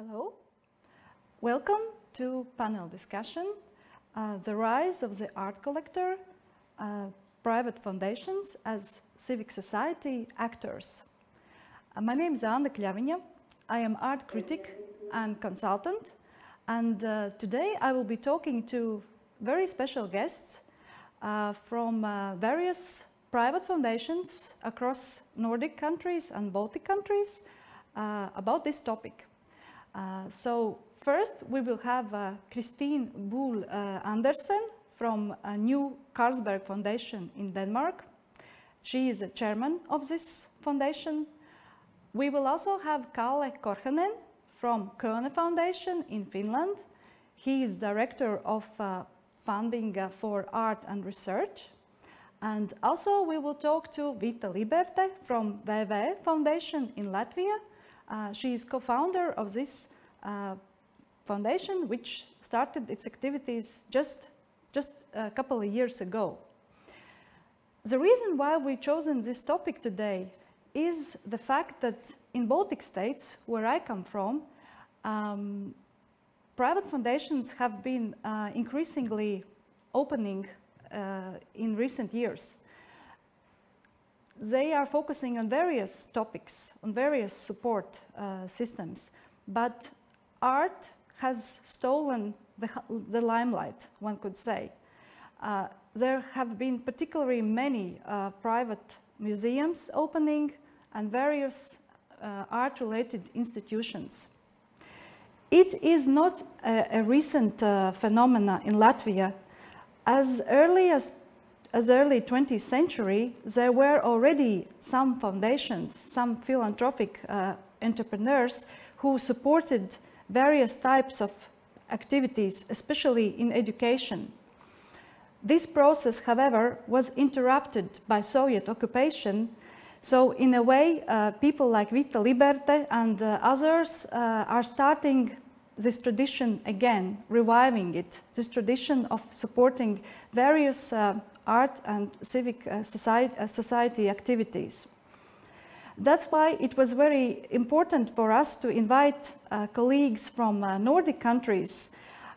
Hello. Welcome to panel discussion, uh, the rise of the art collector, uh, private foundations as civic society actors. Uh, my name is Anda Kļaviņa. I am art critic and consultant. And uh, today I will be talking to very special guests uh, from uh, various private foundations across Nordic countries and Baltic countries about this topic. Uh, so first we will have uh, Christine Buhl uh, Andersen from a new Carlsberg Foundation in Denmark. She is the chairman of this foundation. We will also have Kalle Korhonen from Kone Foundation in Finland. He is director of uh, funding uh, for art and research. And also we will talk to Vita Liberte from VV Foundation in Latvia. Uh, she is co-founder of this uh, foundation, which started its activities just, just a couple of years ago. The reason why we've chosen this topic today is the fact that in Baltic states, where I come from, um, private foundations have been uh, increasingly opening uh, in recent years they are focusing on various topics, on various support uh, systems, but art has stolen the, the limelight, one could say. Uh, there have been particularly many uh, private museums opening and various uh, art-related institutions. It is not a, a recent uh, phenomena in Latvia. As early as as early 20th century, there were already some foundations, some philanthropic uh, entrepreneurs who supported various types of activities, especially in education. This process, however, was interrupted by Soviet occupation. So in a way, uh, people like Vita Liberte and uh, others uh, are starting this tradition again, reviving it, this tradition of supporting various uh, art and civic uh, society, uh, society activities. That's why it was very important for us to invite uh, colleagues from uh, Nordic countries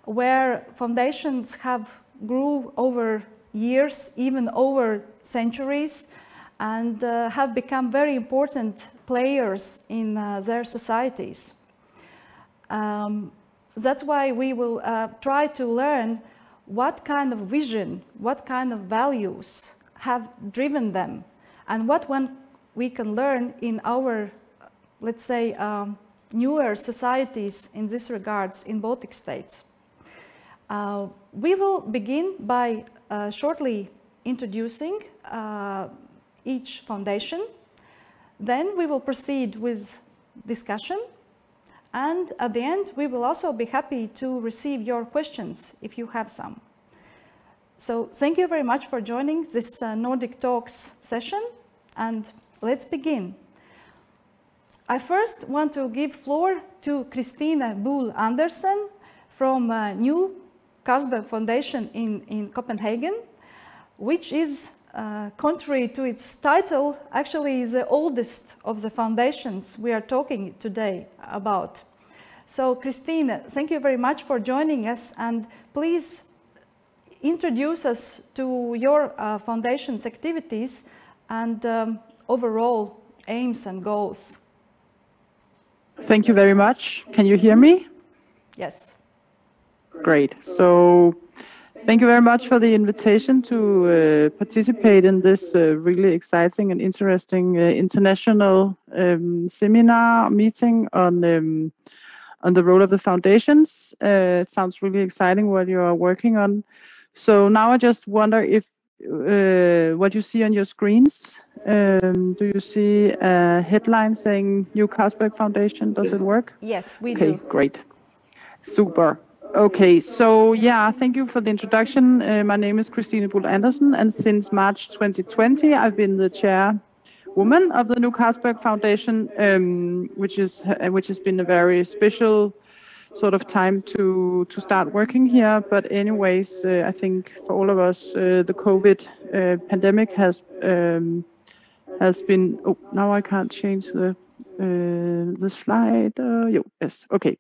where foundations have grew over years, even over centuries, and uh, have become very important players in uh, their societies. Um, that's why we will try to learn what kind of vision, what kind of values have driven them, and what one we can learn in our, let's say, um, newer societies in this regards in Baltic states. Uh, we will begin by uh, shortly introducing uh, each foundation. Then we will proceed with discussion and at the end, we will also be happy to receive your questions if you have some. So thank you very much for joining this uh, Nordic Talks session and let's begin. I first want to give floor to Christina Buhl Andersen from uh, New Carlsberg Foundation in, in Copenhagen, which is uh, contrary to its title, actually is the oldest of the foundations we are talking today about. So Christine, thank you very much for joining us and please introduce us to your uh, foundation's activities and um, overall aims and goals. Thank you very much. Can you hear me? Yes. Great. So Thank you very much for the invitation to uh, participate in this uh, really exciting and interesting uh, international um, seminar meeting on um, on the role of the foundations. Uh, it sounds really exciting what you are working on. So now I just wonder if uh, what you see on your screens. Um, do you see a headline saying New Carlsberg Foundation? Does it work? Yes, we okay, do. Okay, great. Super. Okay, so yeah, thank you for the introduction. Uh, my name is Christine Buhl Andersen, and since March 2020, I've been the chairwoman of the New Carlsberg Foundation, um, which is uh, which has been a very special sort of time to to start working here. But anyways, uh, I think for all of us, uh, the COVID uh, pandemic has um, has been. Oh, now I can't change the uh, the slide. Uh, yes, okay.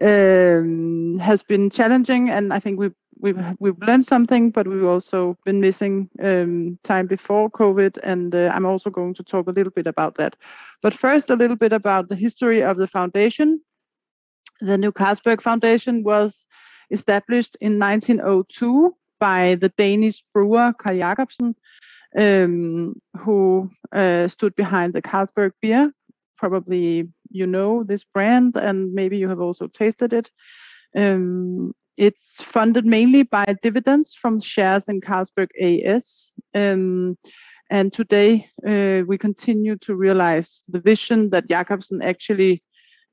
Um, has been challenging, and I think we've we've we've learned something, but we've also been missing um, time before COVID, and uh, I'm also going to talk a little bit about that. But first, a little bit about the history of the foundation. The New Carlsberg Foundation was established in 1902 by the Danish brewer Carl Jacobsen, um, who uh, stood behind the Carlsberg beer. Probably you know this brand, and maybe you have also tasted it. Um, it's funded mainly by dividends from shares in Carlsberg AS. Um, and today uh, we continue to realize the vision that Jacobsen actually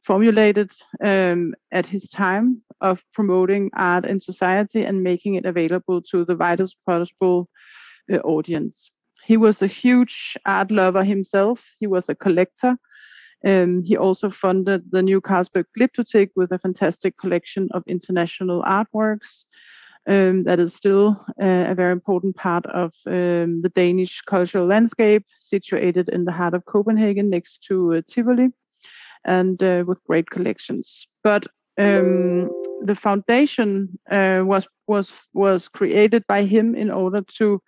formulated um, at his time of promoting art in society and making it available to the widest possible uh, audience. He was a huge art lover himself. He was a collector. Um, he also funded the new Carlsberg Glyptotek with a fantastic collection of international artworks. Um, that is still uh, a very important part of um, the Danish cultural landscape, situated in the heart of Copenhagen next to uh, Tivoli and uh, with great collections. But um, the foundation uh, was was was created by him in order to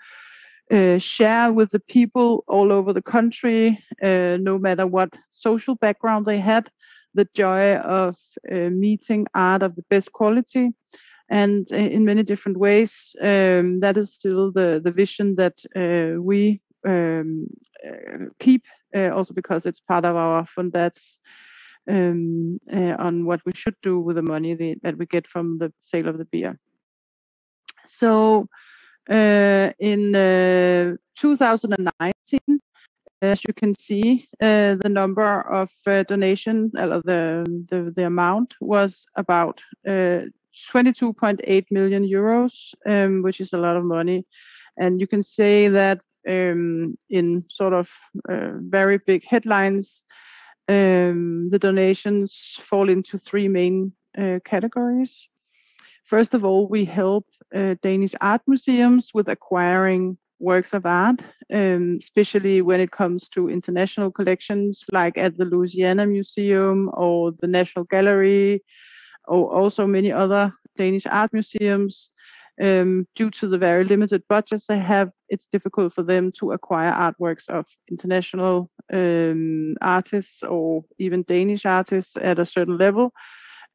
uh, share with the people all over the country, uh, no matter what social background they had, the joy of uh, meeting art of the best quality. And uh, in many different ways, um, that is still the, the vision that we um, keep, also because it's part of our fundats um, uh, on what we should do with the money the, that we get from the sale of the beer. So uh, in uh, 2019, as you can see, uh, the number of uh, donation, uh, the, the, the amount was about 22.8 million euros, um, which is a lot of money. And you can say that um, in sort of very big headlines, um, the donations fall into three main uh, categories. First of all, we help uh, Danish art museums with acquiring works of art, um, especially when it comes to international collections like at the Louisiana Museum or the National Gallery, or also many other Danish art museums um, due to the very limited budgets they have, it's difficult for them to acquire artworks of international um, artists or even Danish artists at a certain level.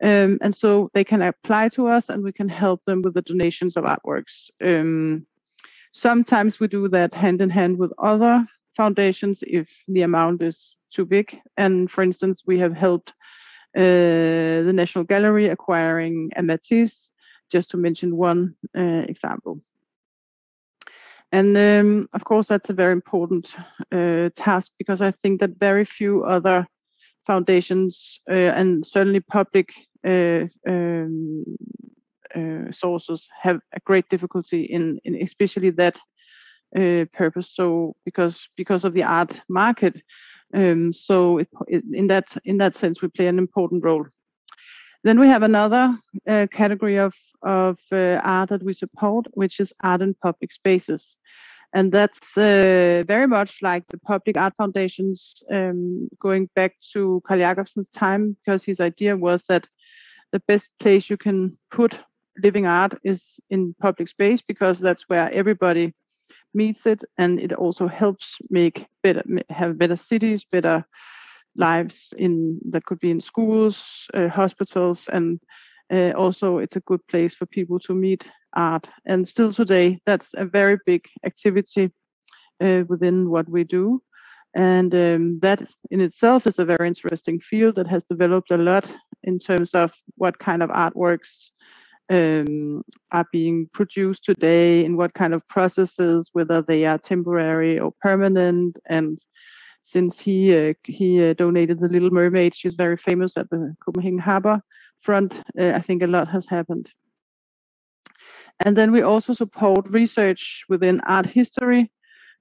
Um, and so they can apply to us and we can help them with the donations of artworks. Um, sometimes we do that hand in hand with other foundations if the amount is too big. And for instance, we have helped uh, the National Gallery acquiring a Matisse just to mention one uh, example. And um, of course, that's a very important uh, task because I think that very few other foundations uh, and certainly public sources have a great difficulty in, in especially that uh, purpose. So because because of the art market, um, so it, it, in that in that sense, we play an important role. Then we have another uh, category of, of uh, art that we support, which is art in public spaces. And that's uh, very much like the public art foundations um, going back to Carl Jacobsen's time, because his idea was that the best place you can put living art is in public space, because that's where everybody meets it. And it also helps make better, have better cities, better lives in that could be in schools, uh, hospitals, and uh, also it's a good place for people to meet art. And still today, that's a very big activity uh, within what we do. And um, that in itself is a very interesting field that has developed a lot in terms of what kind of artworks um, are being produced today, in what kind of processes, whether they are temporary or permanent, and since he uh, he uh, donated the Little Mermaid. She's very famous at the Copenhagen Harbor front. Uh, I think a lot has happened. And then we also support research within art history,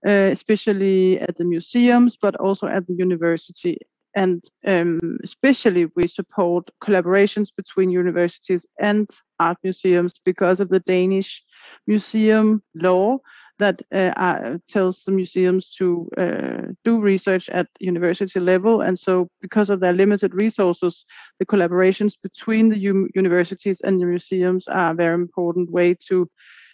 uh, especially at the museums, but also at the university. And um, especially we support collaborations between universities and art museums because of the Danish museum law that uh, tells the museums to uh, do research at university level. And so because of their limited resources, the collaborations between the universities and the museums are a very important way to,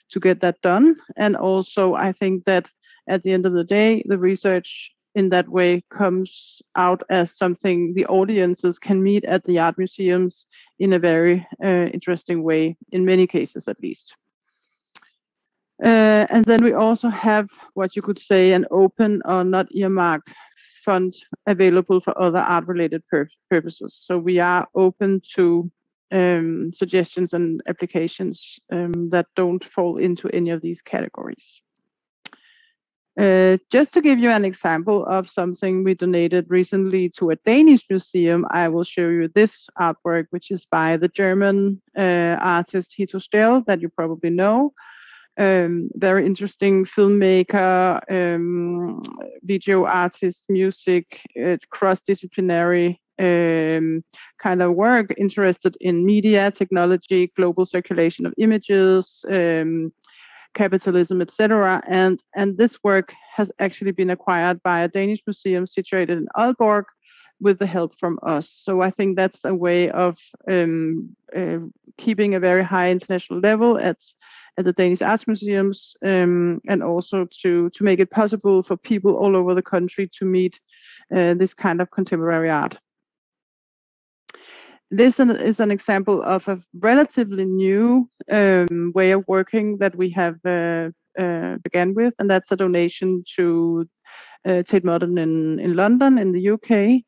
to get that done. And also, I think that at the end of the day, the research in that way comes out as something the audiences can meet at the art museums in a very uh, interesting way, in many cases at least. Uh, and then we also have what you could say an open or not earmarked fund available for other art related pur purposes. So we are open to um, suggestions and applications um, that don't fall into any of these categories. Uh, just to give you an example of something we donated recently to a Danish museum, I will show you this artwork, which is by the German uh, artist Hito Steyerl, that you probably know. Um, very interesting filmmaker, um, video artist, music, uh, cross-disciplinary um, kind of work, interested in media, technology, global circulation of images, um, capitalism, etc. And and this work has actually been acquired by a Danish museum situated in Aalborg with the help from us. So I think that's a way of um, uh, keeping a very high international level at at the Danish Arts Museums, um, and also to to make it possible for people all over the country to meet uh, this kind of contemporary art. This is an example of a relatively new um, way of working that we have uh, uh, began with, and that's a donation to uh, Tate Modern in, in London, in the UK.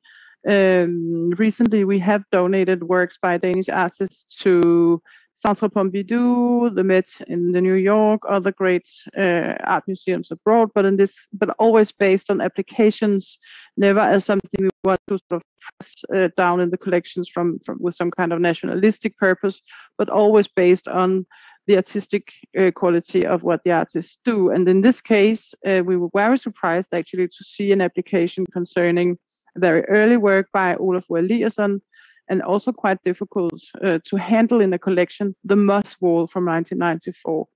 Um, recently, we have donated works by Danish artists to Centre Pompidou, the Met in the New York, other great uh, art museums abroad, but in this, but always based on applications, never as something we want to sort of press uh, down in the collections from, from with some kind of nationalistic purpose, but always based on the artistic uh, quality of what the artists do. And in this case, uh, we were very surprised actually to see an application concerning very early work by Olaf Eliasson, and also quite difficult uh, to handle in a collection, the Moss Wall from 1994.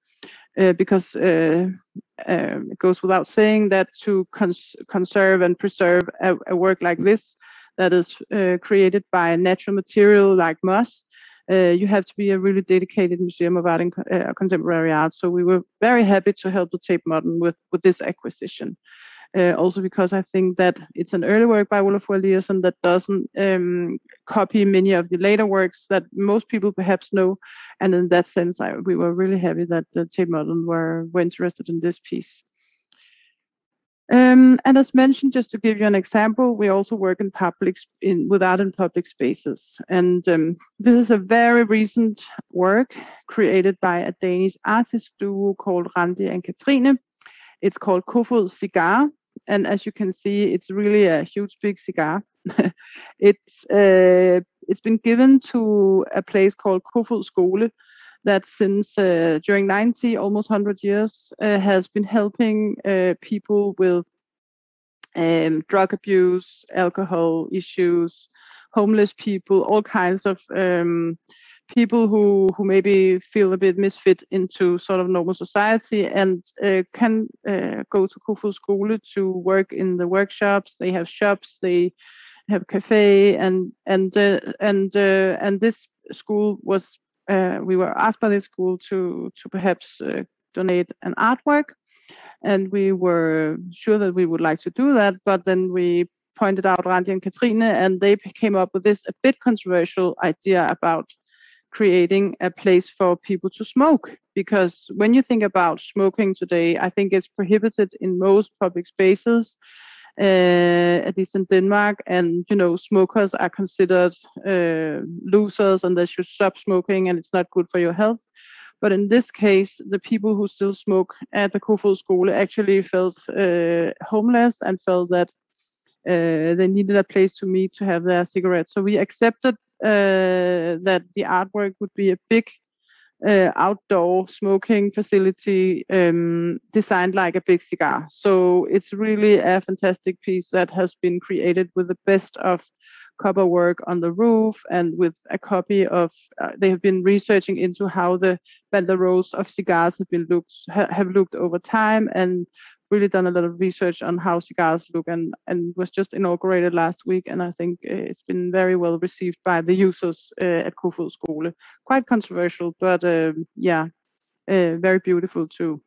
Uh, because uh, um, it goes without saying that to cons conserve and preserve a, a, work like this that is uh, created by a natural material like moss, uh, you have to be a really dedicated museum of art and uh, contemporary art. So we were very happy to help the Tate Modern with, with this acquisition. Uh, also because I think that it's an early work by Olaf Eliasson that doesn't um, copy many of the later works that most people perhaps know. And in that sense, I, we were really happy that the Tate Modern were, were interested in this piece. Um, and as mentioned, just to give you an example, we also work in public in with art in public spaces. And um, this is a very recent work created by a Danish artist duo called Randi and Katrine. It's called Kofoed Cigar, and as you can see, it's really a huge big cigar. it's uh, it's been given to a place called Kofoed Skole that since uh, during 90 almost 100 years uh, has been helping uh, people with um, drug abuse alcohol issues homeless people all kinds of um, people who who maybe feel a bit misfit into sort of normal society and uh, can uh, go to Kofoed Skole to work in the workshops. They have shops. They have cafe and and uh, and uh, and this school was uh, we were asked by this school to to perhaps uh, donate an artwork and we were sure that we would like to do that but then we pointed out Randi and Katrine and they came up with this a bit controversial idea about creating a place for people to smoke. Because when you think about smoking today, I think it's prohibited in most public spaces, uh, at least in Denmark. And, you know, smokers are considered uh, losers and they should stop smoking and it's not good for your health. But in this case, the people who still smoke at the Kofoed School actually felt uh, homeless and felt that uh, they needed a place to meet to have their cigarettes. So we accepted that the artwork would be a big uh, outdoor smoking facility um, designed like a big cigar. So it's really a fantastic piece that has been created with the best of copper work on the roof and with a copy of uh, they have been researching into how the banderoles of cigars have been looked ha, have looked over time and really done a lot of research on how cigars look and and was just inaugurated last week and I think uh, it's been very well received by the users uh, at Kofoed Skole. Quite controversial, but um, yeah, uh, very beautiful too.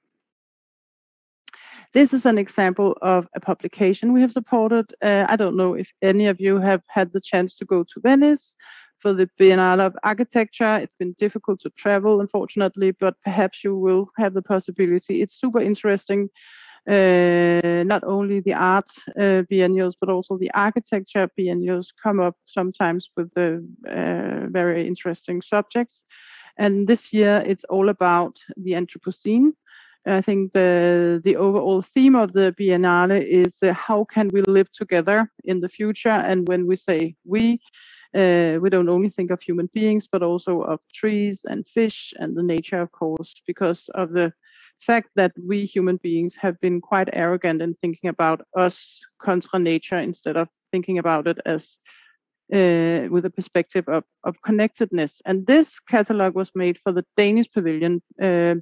This is an example of a publication we have supported. Uh, I don't know if any of you have had the chance to go to Venice for the Biennale of Architecture. It's been difficult to travel, unfortunately, but perhaps you will have the possibility. It's super interesting. Uh, not only the art uh, biennials, but also the architecture biennials come up sometimes with the uh, very interesting subjects. And this year it's all about the Anthropocene. I think the the overall theme of the Biennale is uh, how can we live together in the future? And when we say we, uh, we don't only think of human beings, but also of trees and fish and the nature, of course, because of the fact that we human beings have been quite arrogant in thinking about us contra nature instead of thinking about it as uh, with a perspective of, of connectedness. And this catalog was made for the Danish pavilion. Uh,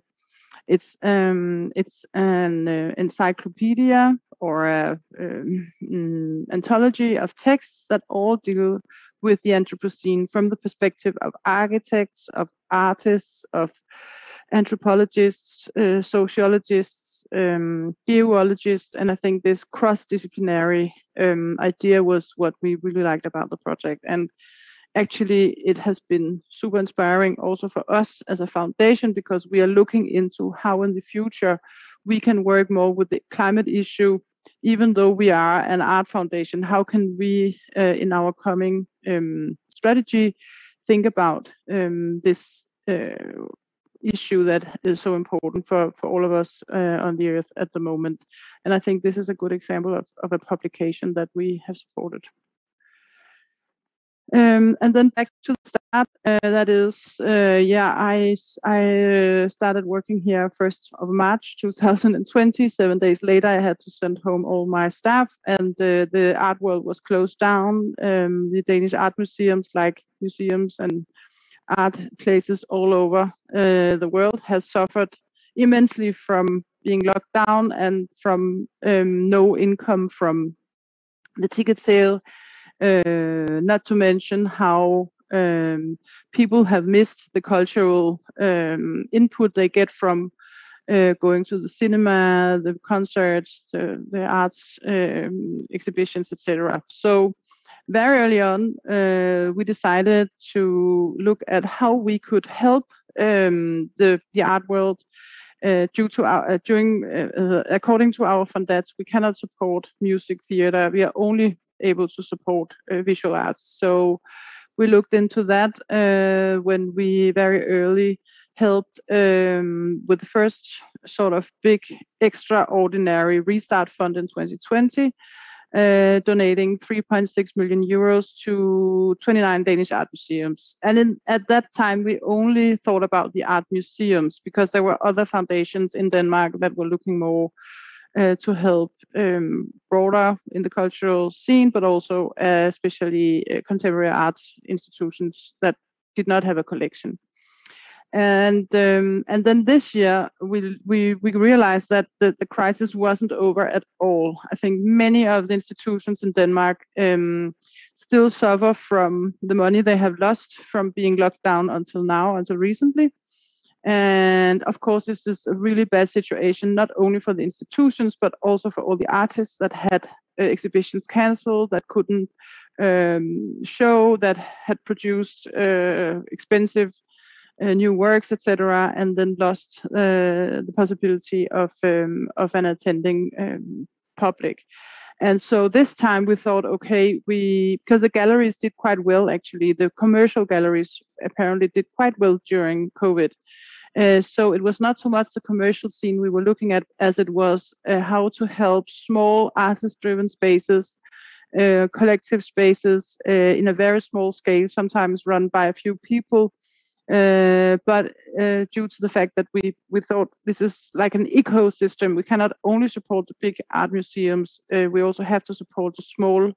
it's um, it's an uh, encyclopedia or a um, anthology of texts that all deal with the Anthropocene from the perspective of architects, of artists, of anthropologists, uh, sociologists, um, geologists, and I think this cross-disciplinary um, idea was what we really liked about the project. And actually, it has been super inspiring also for us as a foundation because we are looking into how in the future we can work more with the climate issue. Even though we are an art foundation, how can we, uh, in our coming um, strategy, think about um, this uh, issue that is so important for, for all of us uh, on the earth at the moment. And I think this is a good example of, of a publication that we have supported. Um, and then back to the start, uh, that is, uh, yeah, I, I uh, started working here 1st of March 2020. Seven days later, I had to send home all my staff, and uh, the art world was closed down. Um, the Danish art museums, like museums and art places all over uh, the world has suffered immensely from being locked down and from um, no income from the ticket sale. Uh, not to mention how um, people have missed the cultural um, input they get from uh, going to the cinema, the concerts, the, the arts um, exhibitions, etc. So very early on, uh, we decided to look at how we could help um, the, the art world uh, due to our, uh, during, uh, uh, according to our fundats, we cannot support music theater. We are only able to support uh, visual arts. So we looked into that when we very early helped um, with the first sort of big extraordinary restart fund in 2020 uh, donating 3.6 million euros to 29 Danish art museums. And in, at that time, we only thought about the art museums because there were other foundations in Denmark that were looking more uh, to help um, broader in the cultural scene, but also uh, especially uh, contemporary arts institutions that did not have a collection and um, and then this year we we we realized that the, the crisis wasn't over at all. I think many of the institutions in Denmark um, still suffer from the money they have lost from being locked down until now, until recently. And of course, this is a really bad situation, not only for the institutions, but also for all the artists that had uh, exhibitions cancelled, that couldn't um, show, that had produced uh, expensive uh, new works, etc., and then lost uh, the possibility of um, of an attending um, public. And so this time we thought, okay, we because the galleries did quite well actually. The commercial galleries apparently did quite well during COVID. Uh, so it was not so much the commercial scene we were looking at as it was uh, how to help small artist-driven spaces, uh, collective spaces uh, in a very small scale, sometimes run by a few people, uh, but uh, due to the fact that we, we thought this is like an ecosystem, we cannot only support the big art museums, uh, we also have to support the small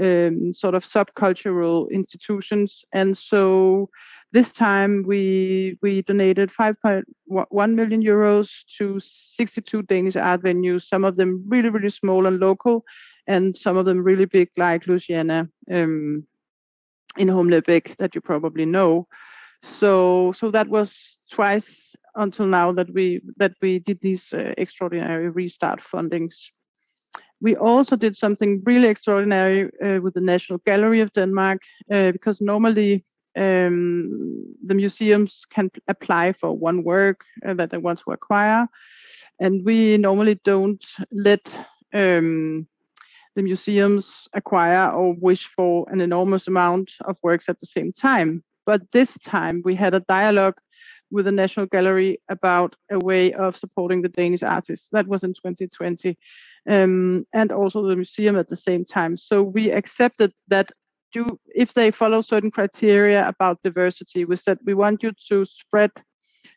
um, sort of subcultural institutions. And so this time we we donated 5.1 million euros to 62 Danish art venues, some of them really, really small and local, and some of them really big, like Louisiana um, in Humlebæk, that you probably know. So so that was twice until now that we that we did these uh, extraordinary restart fundings. We also did something really extraordinary uh, with the National Gallery of Denmark uh, because normally um, the museums can apply for one work uh, that they want to acquire, and we normally don't let um, the museums acquire or wish for an enormous amount of works at the same time. But this time we had a dialogue with the National Gallery about a way of supporting the Danish artists. That was in 2020, um, and also the museum at the same time. So we accepted that do if they follow certain criteria about diversity, we said we want you to spread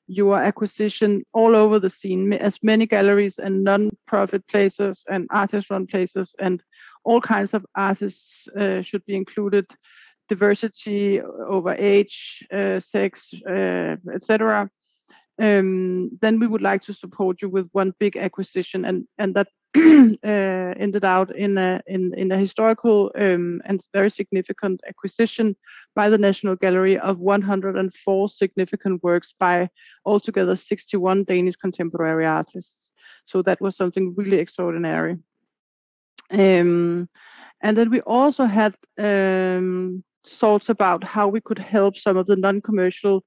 your acquisition all over the scene, as many galleries and non-profit places and artist-run places and all kinds of artists uh, should be included diversity over age, uh, sex, uh, etc., um, then we would like to support you with one big acquisition, and and that uh, ended out in a in in a historical um, and very significant acquisition by the National Gallery of 104 significant works by altogether 61 Danish contemporary artists. So that was something really extraordinary. Um, and then we also had um, thoughts about how we could help some of the non-commercial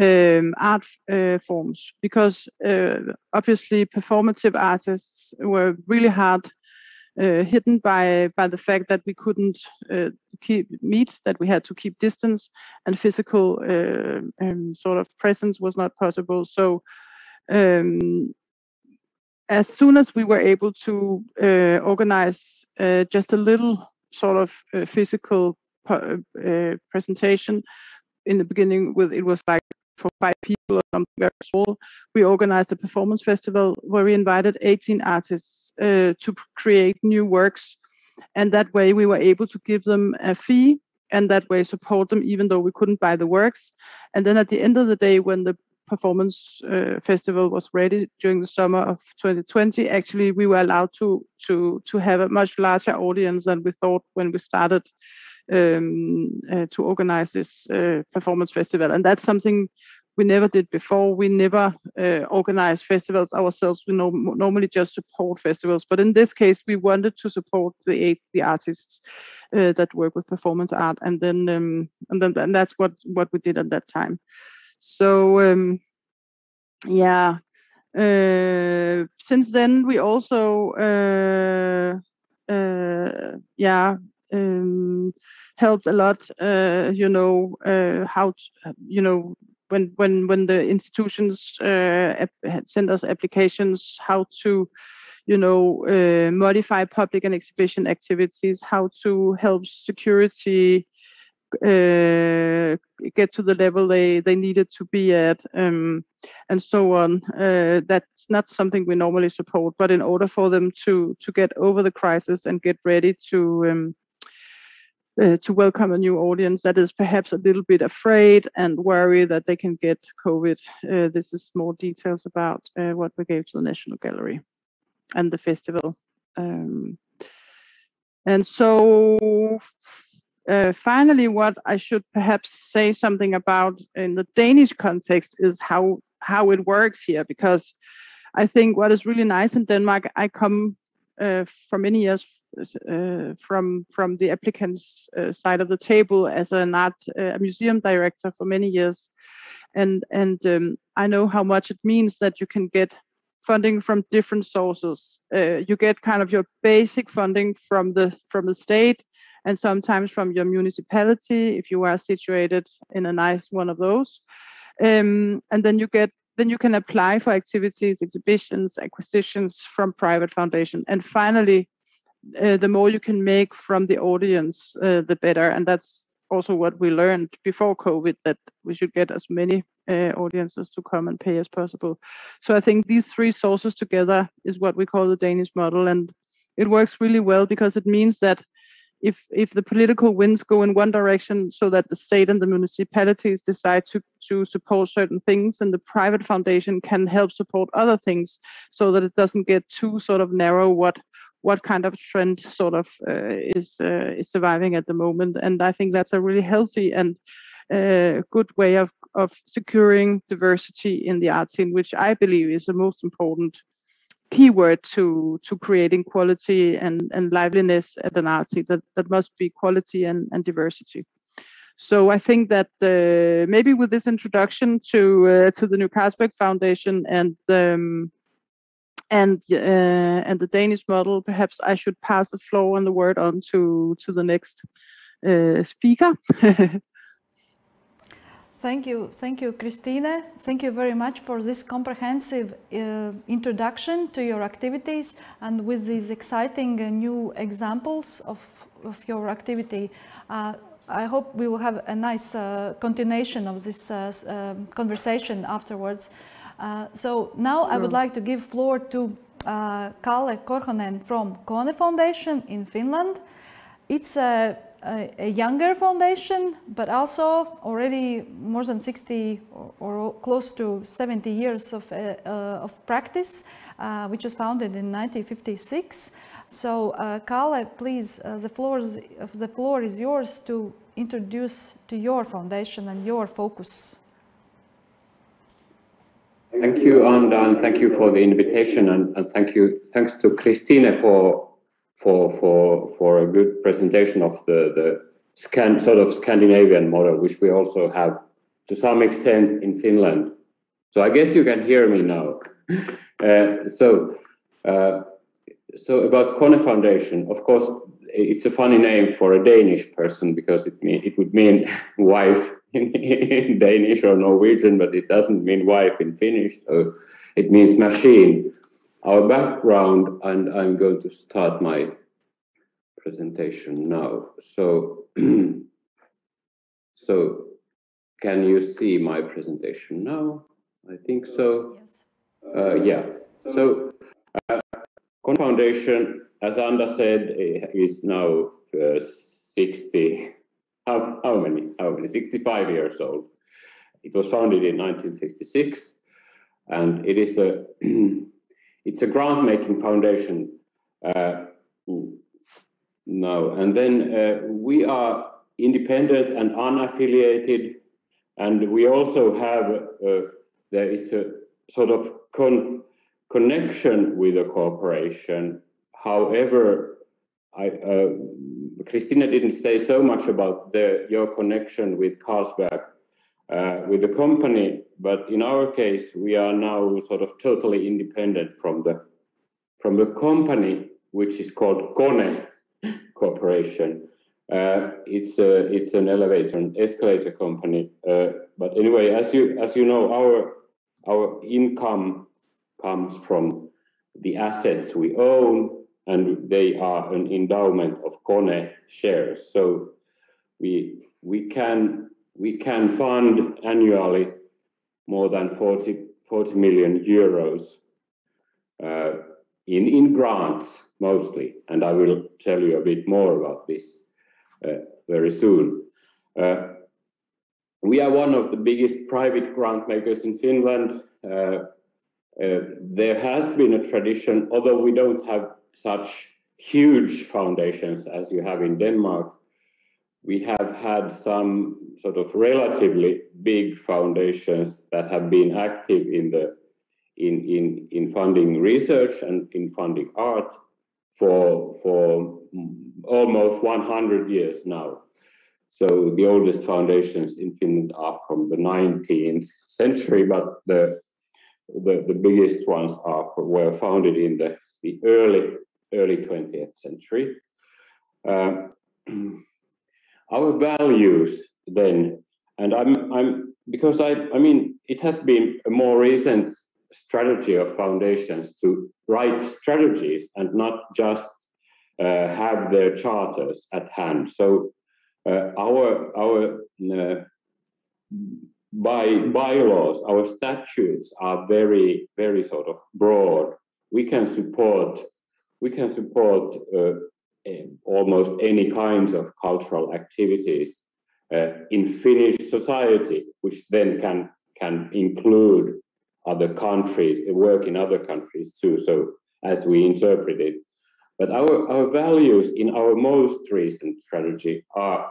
um, art uh, forms because uh, obviously performative artists were really hard uh, hidden by by the fact that we couldn't uh, keep meet that we had to keep distance and physical uh, um, sort of presence was not possible. So um, as soon as we were able to uh, organize just a little sort of physical presentation in the beginning with it was like for five people or something very small. We organized a performance festival where we invited 18 artists uh, to create new works. And that way we were able to give them a fee and that way support them even though we couldn't buy the works. And then at the end of the day, when the performance uh, festival was ready during the summer of 2020, actually we were allowed to to to have a much larger audience than we thought when we started um, uh, to organize this uh, performance festival. And that's something we never did before. We never uh, organized festivals ourselves. We no- normally just support festivals, but in this case, we wanted to support the the artists uh, that work with performance art, and then um, and then and that's what what we did at that time. So um, yeah. Uh, since then, we also uh, yeah um, helped a lot. Uh, you know uh, how to, you know when when when the institutions uh, send us applications, how to you know uh, modify public and exhibition activities, how to help security uh, get to the level they they needed to be at um, and so on uh, that's not something we normally support but in order for them to to get over the crisis and get ready to um, uh, to welcome a new audience that is perhaps a little bit afraid and worry that they can get COVID. Uh, this is more details about uh, what we gave to the National Gallery and the festival. Um, and so uh, finally, what I should perhaps say something about in the Danish context is how how it works here, because I think what is really nice in Denmark, I come uh, for many years uh, from from the applicants uh, side of the table as an art uh, museum director for many years, and and um, I know how much it means that you can get funding from different sources. Uh, you get kind of your basic funding from the from the state, and sometimes from your municipality if you are situated in a nice one of those. Um, and then you get then you can apply for activities, exhibitions, acquisitions from private foundation. And finally, uh, the more you can make from the audience, uh, the better. And that's also what we learned before COVID that we should get as many uh, audiences to come and pay as possible. So I think these three sources together is what we call the Danish model, and it works really well because it means that if if the political winds go in one direction so that the state and the municipalities decide to to support certain things and the private foundation can help support other things so that it doesn't get too sort of narrow what what kind of trend sort of uh, is uh, is surviving at the moment. And i think that's a really healthy and uh, good way of of securing diversity in the art scene which i believe is the most important keyword to to creating quality and and liveliness at an art scene that that must be quality and and diversity. So I think that uh, maybe with this introduction to uh, to the New Carlsberg Foundation and um, and uh, and the Danish model, perhaps I should pass the floor and the word on to to the next uh, speaker. Thank you, thank you, Christine. Thank you very much for this comprehensive uh, introduction to your activities and with these exciting uh, new examples of, of your activity. Uh, I hope we will have a nice uh, continuation of this uh, um, conversation afterwards. Uh, so now I would like to give floor to Kalle Korhonen from Kone Foundation in Finland. It's a a, a, younger foundation, but also already more than 60 or, or close to 70 years of, uh, uh, of practice, uh, which was founded in 1956. So, uh, Kalle, please, uh, the, floor is, the floor is yours to introduce to your foundation and your focus. Thank you, Anda, and thank you for the invitation, and, and thank you, thanks to Christine for for for for a good presentation of the the scan sort of Scandinavian model, which we also have to some extent in Finland. So I guess you can hear me now. uh, so uh, so about Kone Foundation, of course, it's a funny name for a Danish person because it mean it would mean wife in, in Danish or Norwegian, but it doesn't mean wife in Finnish. So it means machine our background, and I'm going to start my presentation now. So, so can you see my presentation now? I think so. Uh, yeah. So, uh, Foundation, as Anda said, is now uh, 60. How, how many? How many? 65 years old. It was founded in 1956, and it is a it's a grant making foundation uh. And then uh, we are independent and unaffiliated, and we also have uh, there is a sort of con connection with the corporation. However, I, uh, Christina didn't say so much about the, your connection with Carlsberg uh, with the company, but in our case, we are now sort of totally independent from the from the company, which is called Kone Corporation. Uh, it's a, it's an elevator and escalator company. Uh, but anyway, as you as you know, our our income comes from the assets we own, and they are an endowment of Kone shares. So we we can we can fund annually more than 40, 40 million euros uh, in, in grants mostly. And I will tell you a bit more about this uh, very soon. Uh, we are one of the biggest private grant makers in Finland. Uh, uh, there has been a tradition, although we don't have such huge foundations as you have in Denmark, we have had some sort of relatively big foundations that have been active in the in in in funding research and in funding art for for almost 100 years now. So the oldest foundations in Finland are from the 19th century, but the the, the biggest ones are were founded in the, the early early 20th century. Uh, our values then and i'm i'm because i i mean it has been a more recent strategy of foundations to write strategies and not just uh, have their charters at hand so uh, our our uh, by bylaws our statutes are very very sort of broad we can support we can support uh, almost any kinds of cultural activities uh, in Finnish society, which then can can include other countries, work in other countries too. So as we interpret it, but our our values in our most recent strategy are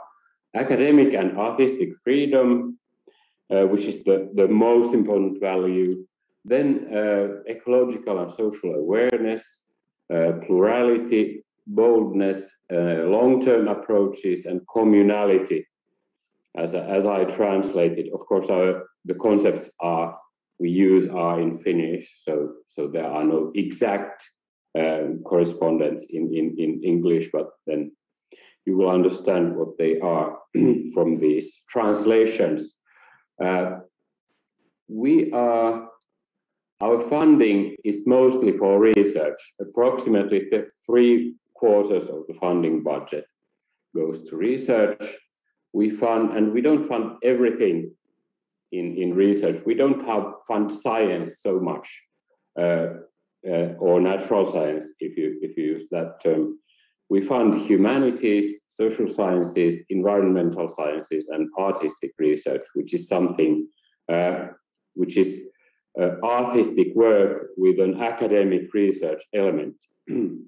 academic and artistic freedom, uh, which is the the most important value. Then uh, ecological and social awareness, uh, plurality, boldness, uh, long-term approaches, and communality. As, as I translated, of course, our, the concepts are we use are in Finnish, so so there are no exact um, correspondence in, in in English, but then you will understand what they are from these translations. Uh, we are our funding is mostly for research. Approximately three quarters of the funding budget goes to research. We fund, and we don't fund everything in, in research. We don't have fund science so much, uh, uh, or natural science, if you if you use that term. We fund humanities, social sciences, environmental sciences, and artistic research, which is something uh, which is uh, artistic work with an academic research element. and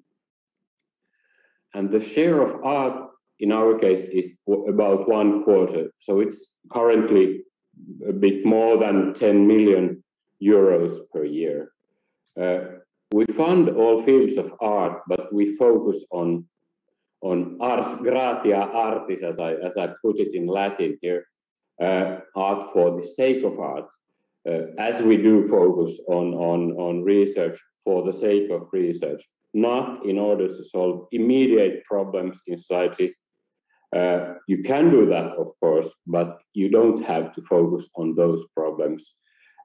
the share of art in our case is about one quarter. So it's currently a bit more than 10 million euros per year. Uh, we fund all fields of art, but we focus on on ars gratia artis, as I as I put it in Latin here, uh, art for the sake of art, as we do focus on on on research for the sake of research, not in order to solve immediate problems in society, uh, you can do that, of course, but you don't have to focus on those problems.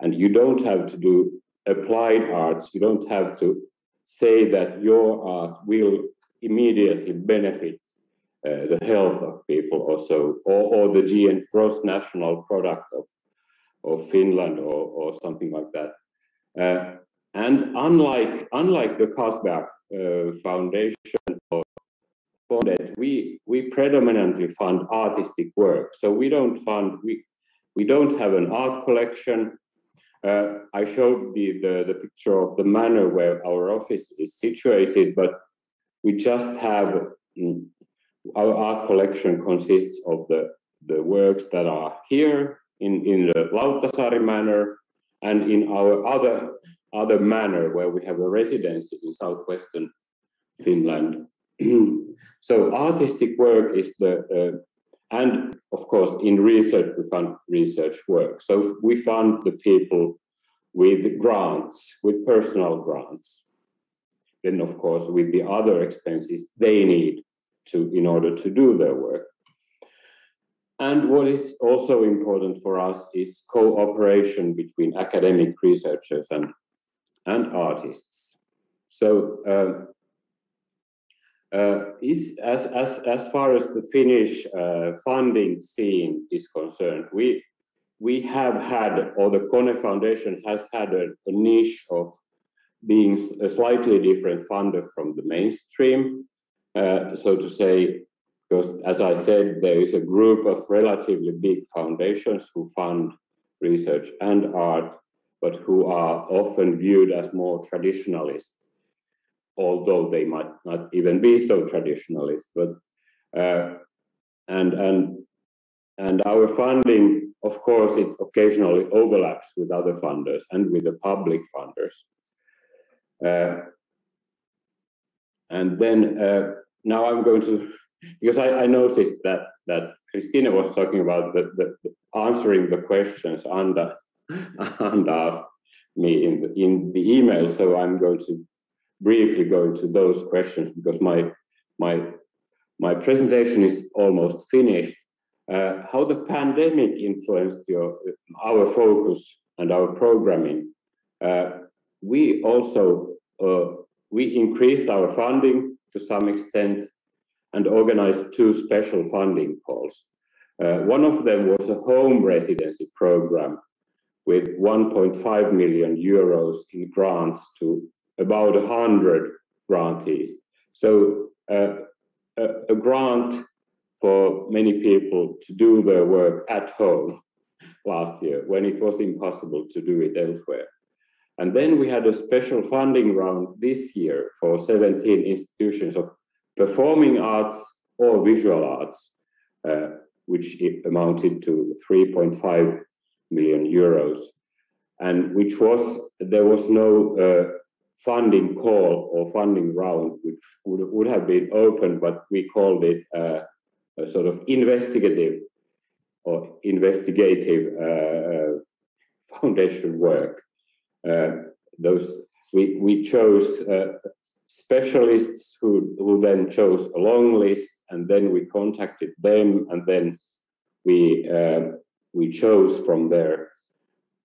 And you don't have to do applied arts. You don't have to say that your art will immediately benefit uh, the health of people also, or, or the GN gross national product of, of Finland or, or something like that. Uh, and unlike, unlike the Carlsberg uh, Foundation or we we predominantly fund artistic work. So we don't fund we we don't have an art collection. Uh, I showed the, the the picture of the manor where our office is situated, but we just have mm, our art collection consists of the the works that are here in in the Lauttasaari manor and in our other other manor where we have a residency in southwestern Finland. so artistic work is the, uh, and of course in research we fund research work. So we fund the people with grants, with personal grants. Then of course with the other expenses they need to in order to do their work. And what is also important for us is cooperation between academic researchers and, and artists. So uh, uh, is as, as, as far as the Finnish uh, funding scene is concerned, we, we have had, or the Kone Foundation has had a, a niche of being a slightly different funder from the mainstream, uh, so to say, because as I said, there is a group of relatively big foundations who fund research and art, but who are often viewed as more traditionalist although they might not even be so traditionalist. But uh, and and and our funding, of course, it occasionally overlaps with other funders and with the public funders. Uh, and then uh, now I'm going to because I, I, noticed that that Christina was talking about the, the, the answering the questions Anda, asked me in the, in the email. So I'm going to briefly go into those questions because my my my presentation is almost finished. Uh, how the pandemic influenced your our focus and our programming. Uh, we also uh, we increased our funding to some extent and organized two special funding calls. Uh, one of them was a home residency program with 1.5 million euros in grants to about 100 grantees. So uh, a, a grant for many people to do their work at home last year when it was impossible to do it elsewhere. And then we had a special funding round this year for 17 institutions of performing arts or visual arts, uh, which amounted to 3.5 million euros, and which was there was no uh, funding call or funding round, which would, would have been open, but we called it uh, a sort of investigative or investigative uh, uh foundation work. Uh, those we, we chose specialists who, who then chose a long list and then we contacted them and then we we chose from there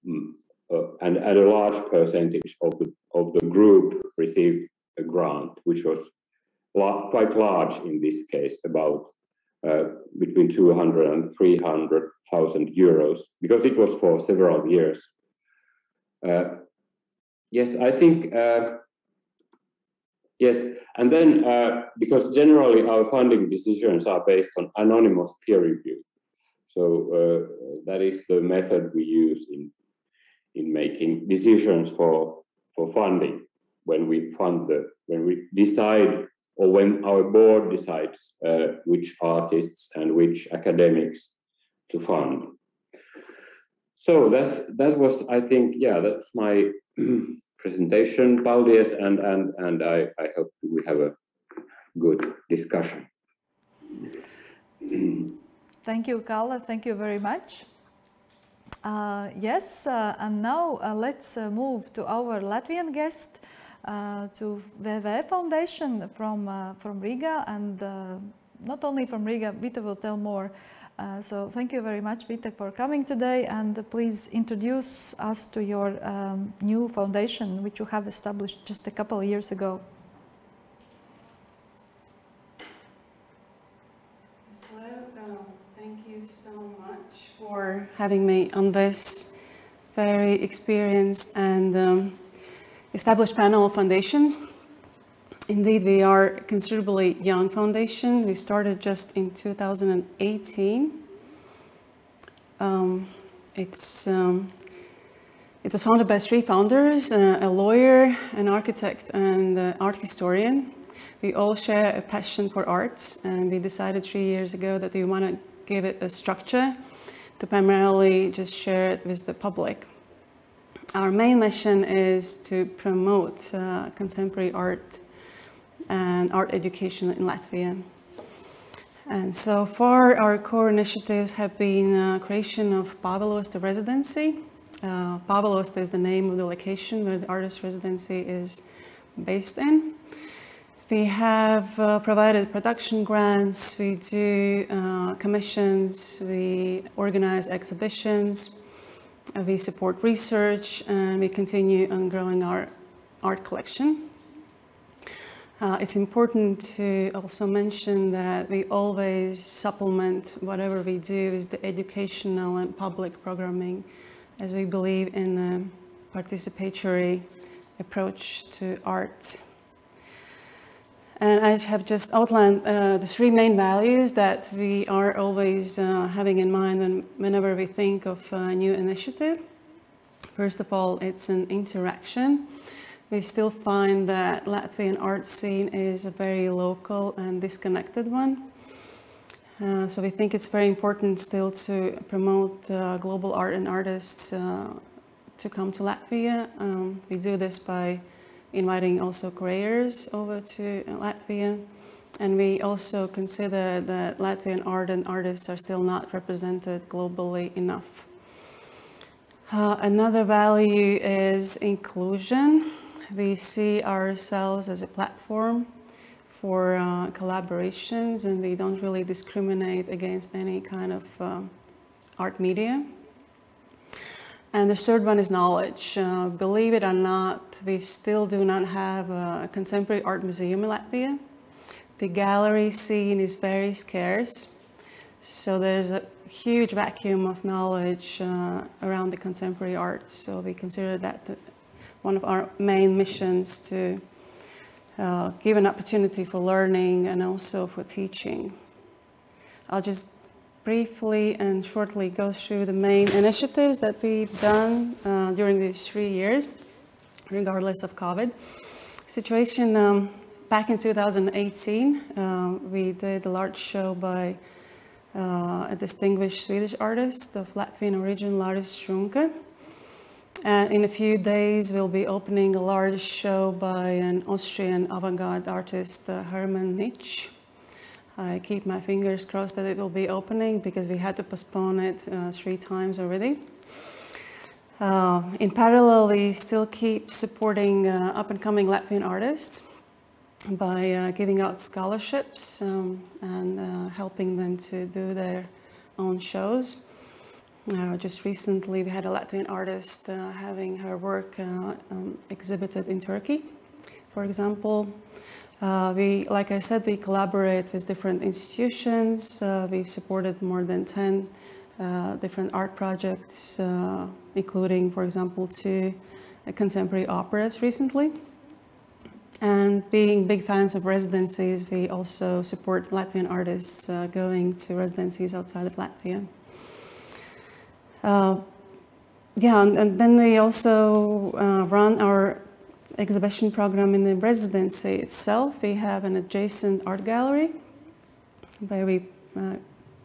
mm, uh, and, and a large percentage of the of the group received a grant, which was la quite large in this case, about uh, between 200 and 300,000 euros, because it was for several years. Uh, yes, I think, uh, yes, and then uh, because generally our funding decisions are based on anonymous peer review. So uh, that is the method we use in in making decisions for for funding when we fund the when we decide or when our board decides uh, which artists and which academics to fund. So that's that was I think yeah that's my presentation, Paldies, and and and I I hope we have a good discussion. Thank you, Kalle. Thank you very much. Uh, yes, uh, and now uh, let's uh, move to our Latvian guest, uh, to VV Foundation from, uh, from Riga, and not only from Riga, Vita will tell more. So thank you very much, Vita, for coming today, and please introduce us to your um, new foundation, which you have established just a couple of years ago. Yes, hello. Um, thank you so much for having me on this very experienced and um, established panel of foundations. Indeed, we are a considerably young foundation. We started just in 2018. Um, it's, um, it was founded by three founders, uh, a lawyer, an architect, and an art historian. We all share a passion for arts, and we decided three years ago that we want to give it a structure to primarily just share it with the public. Our main mission is to promote uh, contemporary art and art education in Latvia. And so far, our core initiatives have been uh, creation of Pāvilosta residency. Uh, is the name of the location where the artist residency is based in. We have uh, provided production grants, we do uh, commissions, we organize exhibitions, we support research, and we continue on growing our art collection. Uh, it's important to also mention that we always supplement whatever we do with the educational and public programming as we believe in a participatory approach to art. And I have just outlined uh, the three main values that we are always uh, having in mind when, whenever we think of a new initiative. First of all, it's an interaction. We still find that Latvian art scene is a very local and disconnected one. Uh, so we think it's very important still to promote uh, global art and artists uh, to come to Latvia. Um, we do this by inviting also creators over to Latvia. And we also consider that Latvian art and artists are still not represented globally enough. Uh, another value is inclusion. We see ourselves as a platform for uh, collaborations and we don't really discriminate against any kind of uh, art media. And the third one is knowledge. Uh, believe it or not, we still do not have a contemporary art museum in Latvia. The gallery scene is very scarce. So there's a huge vacuum of knowledge uh, around the contemporary art. So we consider that the, one of our main missions to uh, give an opportunity for learning and also for teaching. I'll just briefly and shortly go through the main initiatives that we've done uh, during these three years, regardless of COVID situation. Um, back in 2018, uh, we did a large show by uh, a distinguished Swedish artist of Latvian origin, Laris Strunke. And in a few days, we'll be opening a large show by an Austrian avant-garde artist, uh, Hermann Nitsch. I keep my fingers crossed that it will be opening because we had to postpone it uh, three times already. Uh, in parallel, we still keep supporting uh, up-and-coming Latvian artists by uh, giving out scholarships um, and uh, helping them to do their own shows. Uh, just recently, we had a Latvian artist uh, having her work uh, um, exhibited in Turkey, for example. Uh, we, like I said, we collaborate with different institutions. Uh, we've supported more than 10 uh, different art projects, including, for example, two contemporary operas recently. And being big fans of residencies, we also support Latvian artists going to residencies outside of Latvia. Uh, yeah, and, and, then we also uh, run our exhibition program in the residency itself. We have an adjacent art gallery where we uh,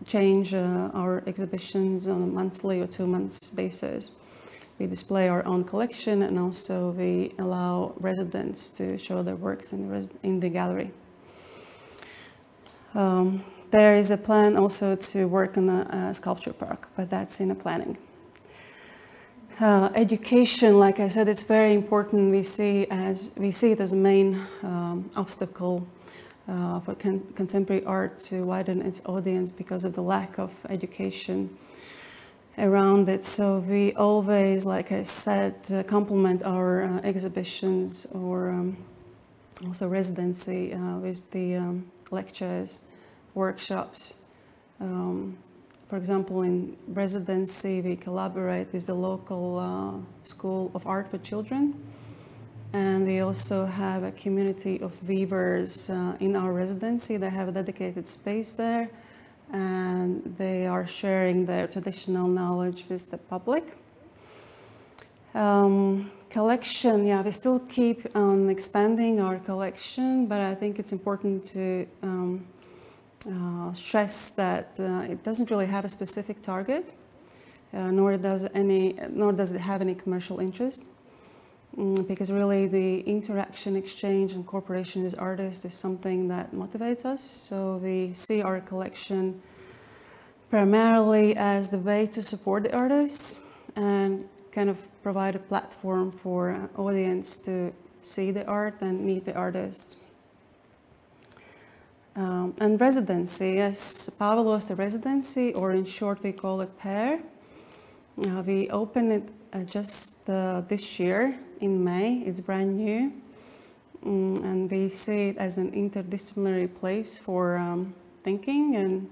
change uh, our exhibitions on a monthly or two months basis. We display our own collection and also we allow residents to show their works in the, in the gallery. Um, there is a plan also to work on a, a sculpture park, but that's in the planning. Uh, education, like I said, it's very important. We see as we see it as a main um, obstacle uh, for con contemporary art to widen its audience because of the lack of education around it. So we always, like I said, uh, complement our uh, exhibitions or um, also residency uh, with the um, lectures workshops. Um, for example, in residency, we collaborate with the local uh, School of Art for Children. And we also have a community of weavers uh, in our residency. They have a dedicated space there and they are sharing their traditional knowledge with the public. Um, collection, yeah, we still keep on expanding our collection, but I think it's important to um, uh, stress that uh, it doesn't really have a specific target, uh, nor does any, nor does it have any commercial interest. Mm, because really the interaction, exchange, and cooperation with artists is something that motivates us. So we see our collection primarily as the way to support the artists and kind of provide a platform for audience to see the art and meet the artists. Um, and residency, yes, the residency, or in short we call it PAIR. Uh, we opened it uh, just uh, this year in May, it's brand new. Um, and we see it as an interdisciplinary place for um, thinking and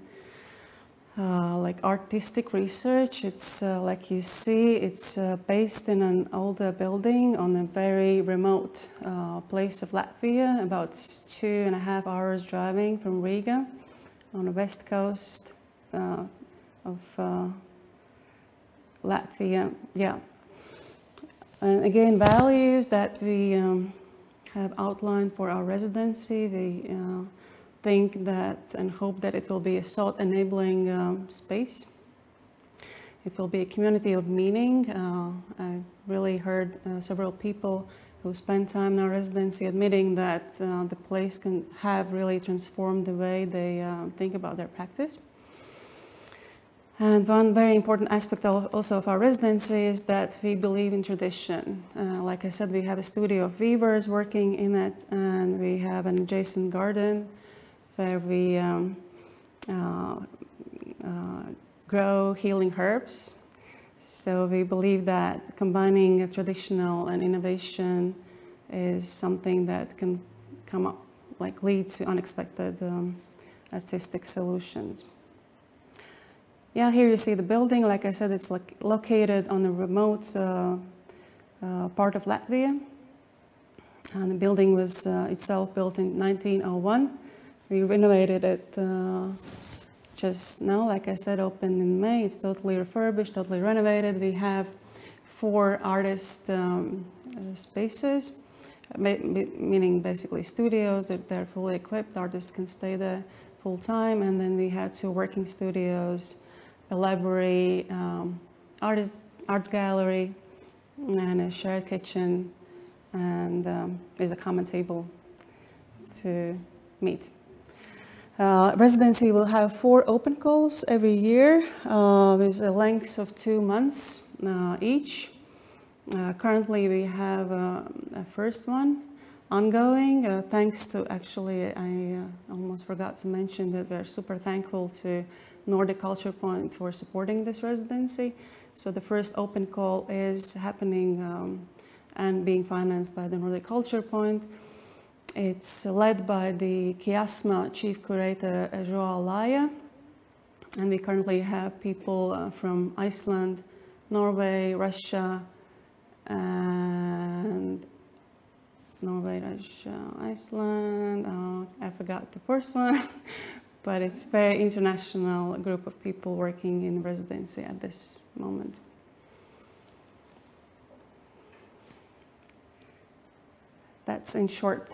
uh, like artistic research. It's uh, like you see, it's uh, based in an older building on a very remote uh, place of Latvia, about two and a half hours driving from Riga on the west coast uh, of Latvia. Yeah. And again, values that we um, have outlined for our residency. We think that and hope that it will be a thought enabling um, space. It will be a community of meaning. Uh, I really heard uh, several people who spent time in our residency admitting that uh, the place can have really transformed the way they uh, think about their practice. And one very important aspect also of our residency is that we believe in tradition. Uh, like I said, we have a studio of weavers working in it, and we have an adjacent garden where we um, uh, uh, grow healing herbs. So we believe that combining traditional and innovation is something that can come up, like lead to unexpected um, artistic solutions. Yeah, here you see the building. Like I said, it's like located on a remote uh, uh, part of Latvia. And the building was uh, itself built in 1901. We renovated it uh, just now, like I said, opened in May. It's totally refurbished, totally renovated. We have four artist um, uh, spaces, meaning basically studios that they're fully equipped. Artists can stay there full time. And then we have two working studios, a library, um, artist, arts gallery, and a shared kitchen, and um, there's a common table to meet. Uh, residency will have four open calls every year uh, with a length of two months uh, each. Uh, currently, we have uh, a first one ongoing. Thanks to actually, I almost forgot to mention that we're super thankful to Nordic Culture Point for supporting this residency. So the first open call is happening um, and being financed by the Nordic Culture Point. It's led by the Kiasma chief curator Joao Laia. And we currently have people uh, from Iceland, Norway, Russia, and Norway, Russia, Iceland. Oh, I forgot the first one, but it's a very international group of people working in residency at this moment. That's in short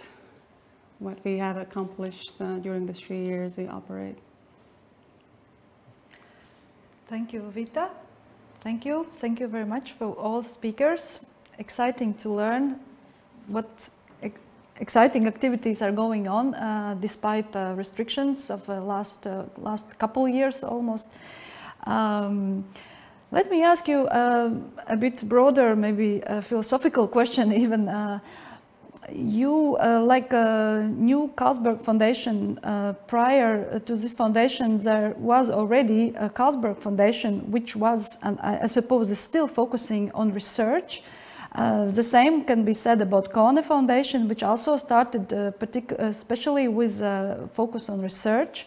what we have accomplished uh, during the three years we operate. Thank you, Vita. Thank you. Thank you very much for all speakers. Exciting to learn what exciting activities are going on uh, despite uh, restrictions of the last uh, last couple years almost. Um, let me ask you uh, a bit broader, maybe a philosophical question even. Uh, you, uh, like a new Carlsberg Foundation, uh, prior to this foundation, there was already a Carlsberg Foundation, which was, and I suppose is still focusing on research. Uh, the same can be said about KONE Foundation, which also started uh, especially with a focus on research.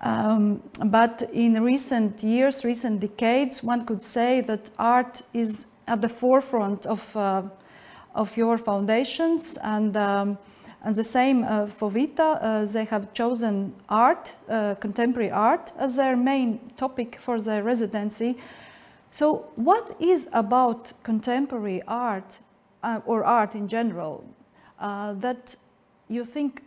Um, but in recent years, recent decades, one could say that art is at the forefront of uh, of your foundations and um, and the same uh, for Vita, uh, they have chosen art, uh, contemporary art, as their main topic for their residency. So what is about contemporary art, uh, or art in general, uh, that you think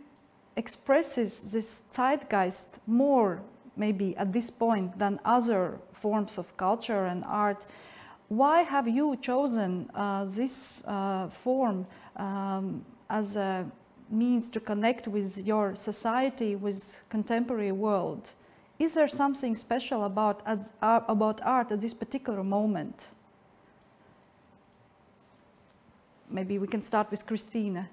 expresses this zeitgeist more, maybe at this point, than other forms of culture and art? Why have you chosen uh, this uh, form um, as a means to connect with your society, with contemporary world? Is there something special about, uh, about art at this particular moment? Maybe we can start with Christina.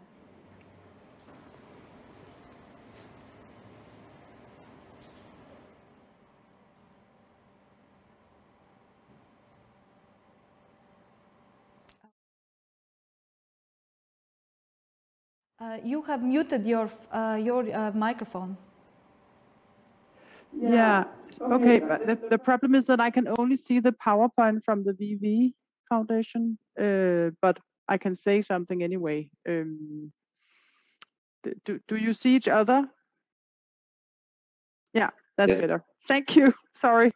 You have muted your uh, your uh, microphone. Yeah. Okay. But the, the problem is that I can only see the PowerPoint from the VV Foundation, uh, but I can say something anyway. Um, do do you see each other? Yeah, that's yeah. better. Thank you. Sorry.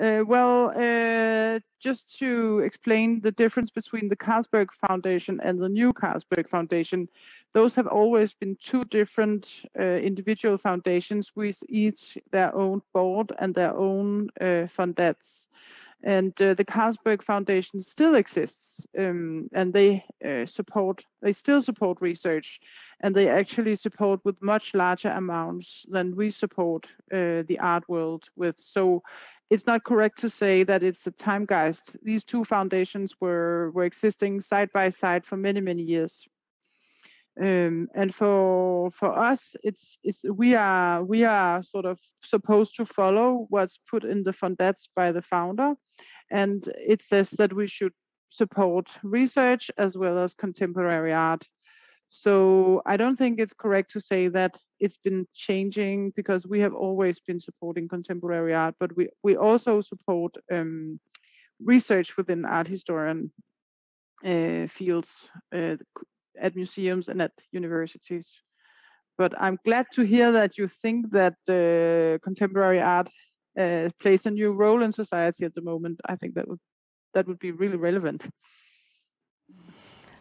Uh, well, uh, just to explain the difference between the Carlsberg Foundation and the new Carlsberg Foundation, those have always been two different uh, individual foundations with each their own board and their own uh. And uh, the Carlsberg Foundation still exists, um, and they uh, support, they still support research, and they actually support with much larger amounts than we support the art world with. So it's not correct to say that it's a zeitgeist. These two foundations were, were existing side by side for many, many years. Um, and for for us, it's, it's we are we are sort of supposed to follow what's put in the fundettes by the founder, and it says that we should support research as well as contemporary art so I don't think it's correct to say that it's been changing because we have always been supporting contemporary art, but we, we also support um, research within art historian uh, fields. Uh, at museums and at universities. But I'm glad to hear that you think that uh, contemporary art uh, plays a new role in society at the moment. I think that would that would be really relevant.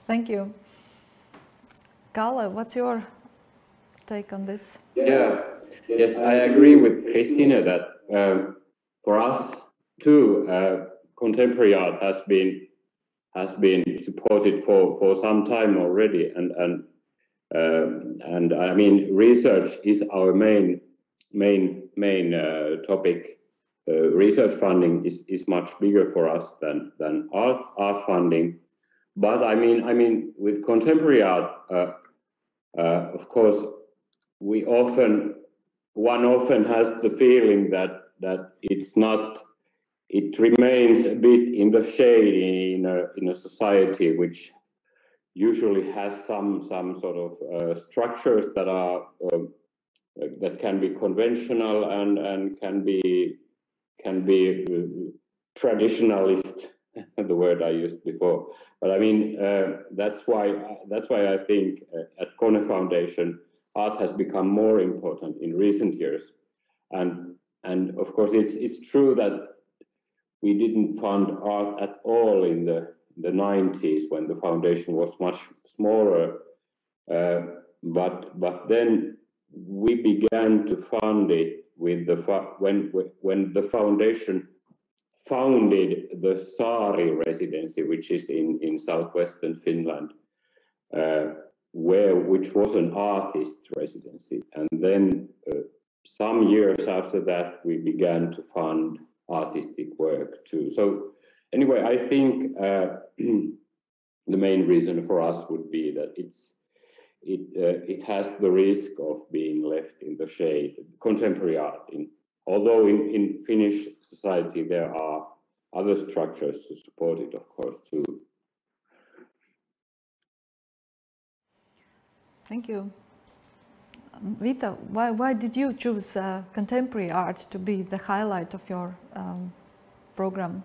Thank you. Kalle, what's your take on this? Yeah, yes, I agree with Christina that um, for us too, uh, contemporary art has been has been supported for for some time already, and and um, and I mean research is our main main main uh, topic. Uh, research funding is, is much bigger for us than than art art funding, but I mean I mean with contemporary art, uh, uh, of course, we often one often has the feeling that that it's not it remains a bit in the shade in a, in a society which usually has some some sort of uh, structures that are um, that can be conventional and and can be can be uh, traditionalist the word I used before. But I mean uh, that's why that's why I think uh, at Kone Foundation art has become more important in recent years and and of course it's it's true that we didn't fund art at all in the, the 90s when the foundation was much smaller. Uh, but but then we began to fund it with the when when the foundation founded the Saari residency, which is in in southwestern Finland, uh, where which was an artist residency, and then uh, some years after that we began to fund artistic work too. So anyway, I think uh, the main reason for us would be that it's it uh, it has the risk of being left in the shade. Contemporary art, in, although in in Finnish society there are other structures to support it, of course, too. Thank you. Vita, why, why did you choose uh, contemporary art to be the highlight of your um, program?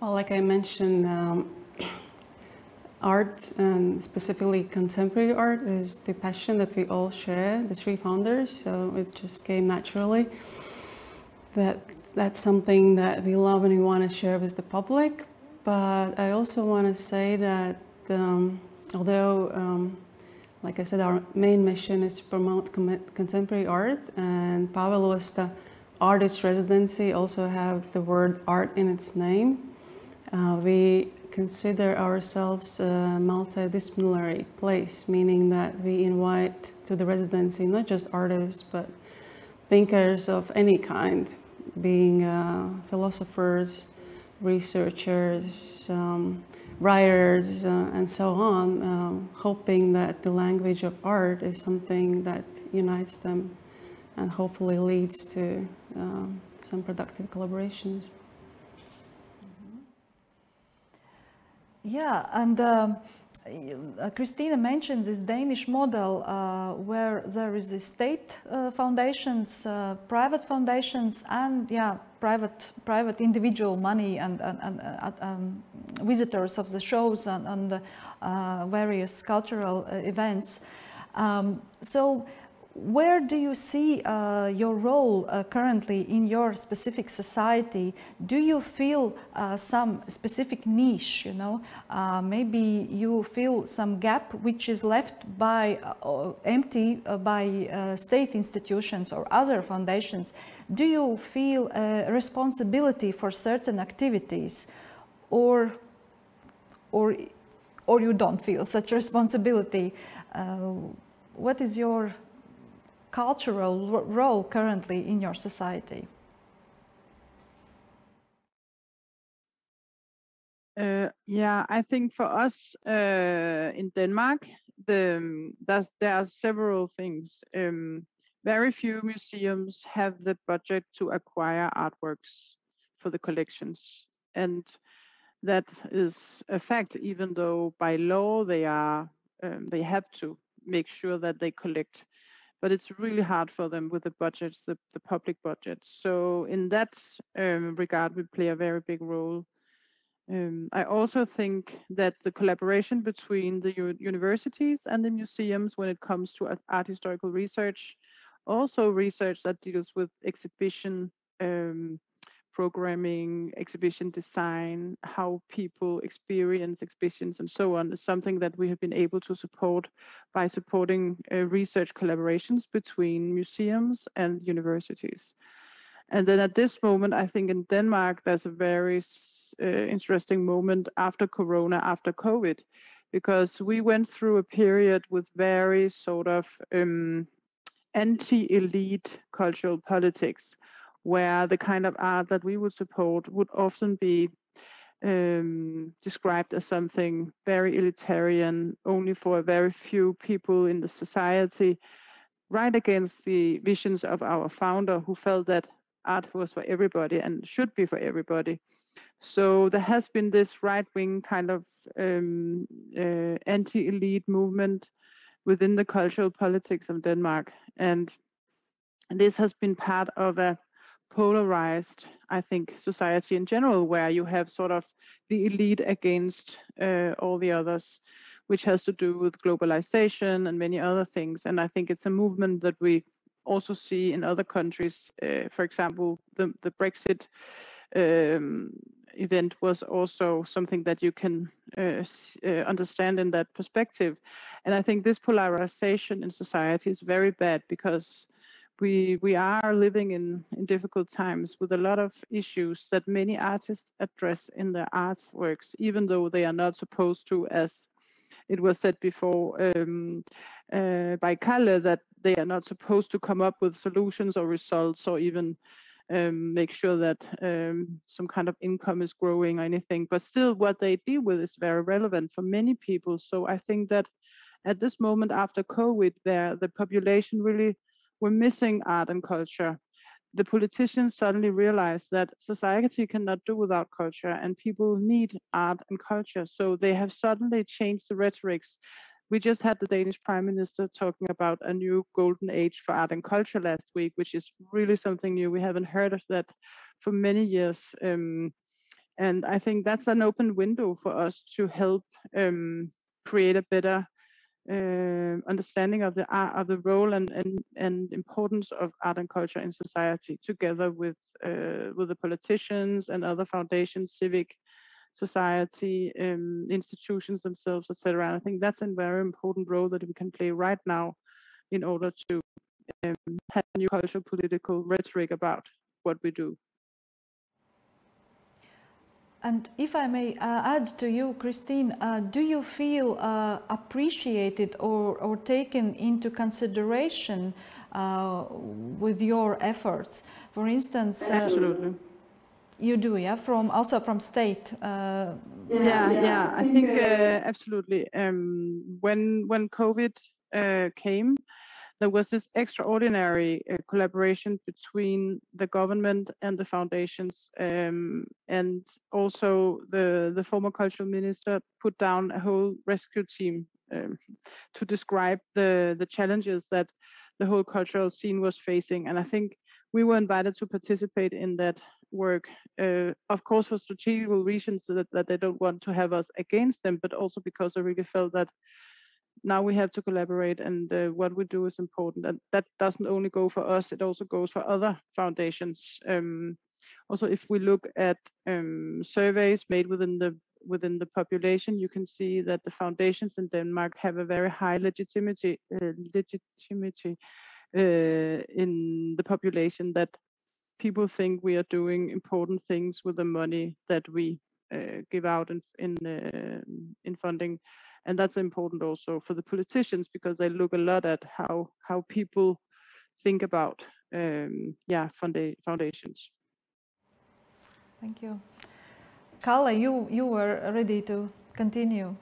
Well, like I mentioned, um, art and specifically contemporary art is the passion that we all share, the three founders, so it just came naturally. That that's something that we love and we want to share with the public. But I also want to say that um, although um, like I said, our main mission is to promote contemporary art, and Pāvilosta Artist Residency also have the word art in its name. Uh, we consider ourselves a multidisciplinary place, meaning that we invite to the residency not just artists, but thinkers of any kind, being uh, philosophers, researchers, um, writers uh, and so on, um, hoping that the language of art is something that unites them and hopefully leads to um, some productive collaborations. Yeah, and um, Christina mentioned this Danish model uh, where there is a state uh, foundations, uh, private foundations, and yeah, private private individual money and, and, and uh, um, visitors of the shows and, and uh, various cultural events. Um, so where do you see uh, your role uh, currently in your specific society? Do you feel uh, some specific niche, you know? Uh, maybe you feel some gap which is left by uh, empty uh, by state institutions or other foundations. Do you feel responsibility for certain activities or, or, or you don't feel such responsibility? what is your cultural role currently in your society? Uh, yeah, I think for us uh, in Denmark, the, there are several things. Um, very few museums have the budget to acquire artworks for the collections. And that is a fact, even though by law they are um, they have to make sure that they collect but it's really hard for them with the budgets, the, the public budgets. So in that um, regard, we play a very big role. um, I also think that the collaboration between the universities and the museums when it comes to art historical research, also research that deals with exhibition um, programming, exhibition design, how people experience exhibitions and so on is something that we have been able to support by supporting uh, research collaborations between museums and universities. And then at this moment, I think in Denmark, there's a very uh, interesting moment after Corona, after COVID, because we went through a period with very sort of um, anti-elite cultural politics where the kind of art that we would support would often be um, described as something very elitarian, only for a very few people in the society, right against the visions of our founder, who felt that art was for everybody and should be for everybody. So there has been this right-wing kind of um, uh, anti-elite movement within the cultural politics of Denmark, and this has been part of a polarized, I think, society in general, where you have sort of the elite against uh, all the others, which has to do with globalization and many other things. And I think it's a movement that we also see in other countries. Uh, for example, the, the Brexit um, event was also something that you can uh, uh, understand in that perspective. And I think this polarization in society is very bad because we we are living in in difficult times with a lot of issues that many artists address in their artworks, even though they are not supposed to, as it was said before um, uh, by Kalle, that they are not supposed to come up with solutions or results or even um, make sure that um, some kind of income is growing or anything. But still, what they deal with is very relevant for many people. So I think that at this moment after COVID, there the population really were missing art and culture, the politicians suddenly realized that society cannot do without culture and people need art and culture. So they have suddenly changed the rhetorics. We just had the Danish Prime Minister talking about a new golden age for art and culture last week, which is really something new. We haven't heard of that for many years. Um, and I think that's an open window for us to help um, create a better uh, understanding of the art, of the role and, and, and importance of art and culture in society, together with uh, with the politicians and other foundations, civic society, um, institutions themselves, etc. And I think that's a very important role that we can play right now in order to um, have new cultural political rhetoric about what we do. And if I may uh, add to you, Christine, uh, do you feel uh, appreciated or, or taken into consideration uh, with your efforts? For instance, uh, absolutely. You do, yeah, from also from state. Uh, yeah, yeah, yeah, I think absolutely. Um, when when COVID came, there was this extraordinary uh, collaboration between the government and the foundations. Um, and also the, the former cultural minister put down a whole rescue team um, to describe the, the challenges that the whole cultural scene was facing. And I think we were invited to participate in that work, uh, of course, for strategical reasons that, that they don't want to have us against them, but also because I really felt that now we have to collaborate and uh, what we do is important and that doesn't only go for us it also goes for other foundations um, also if we look at um, surveys made within the within the population you can see that the foundations in denmark have a very high legitimacy uh, legitimacy uh, in the population that people think we are doing important things with the money that we uh, give out in in, uh, in funding and that's important also for the politicians because they look a lot at how how people think about um, yeah funda foundations. Thank you, Kalle. You you were ready to continue.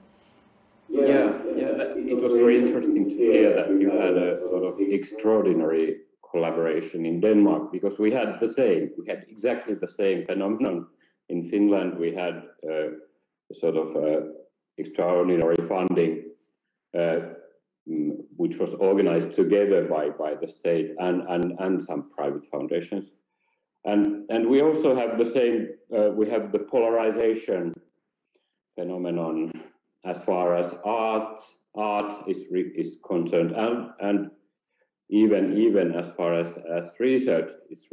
Yeah, yeah. It was very interesting to hear that you had a sort of extraordinary collaboration in Denmark because we had the same. We had exactly the same phenomenon in Finland. We had uh, sort of uh, extraordinary funding, uh, mm, which was organized together by, by the state and, and, and some private foundations. And, and we also have the same, uh, we have the polarization phenomenon as far as art art is is concerned, and and even even as far as as research is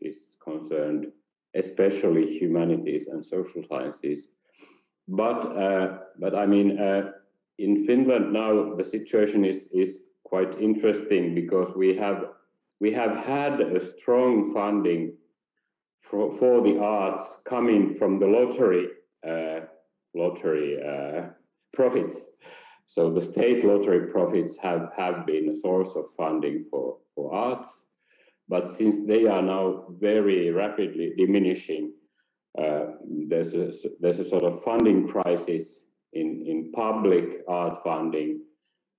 is concerned, especially humanities and social sciences. But uh, but I mean, uh, in Finland now the situation is is quite interesting because we have we have had a strong funding for, for the arts coming from the lottery uh, lottery profits. So the state lottery profits have, have been a source of funding for, for arts, but since they are now very rapidly diminishing, there's, a, there's a sort of funding crisis in, in public art funding,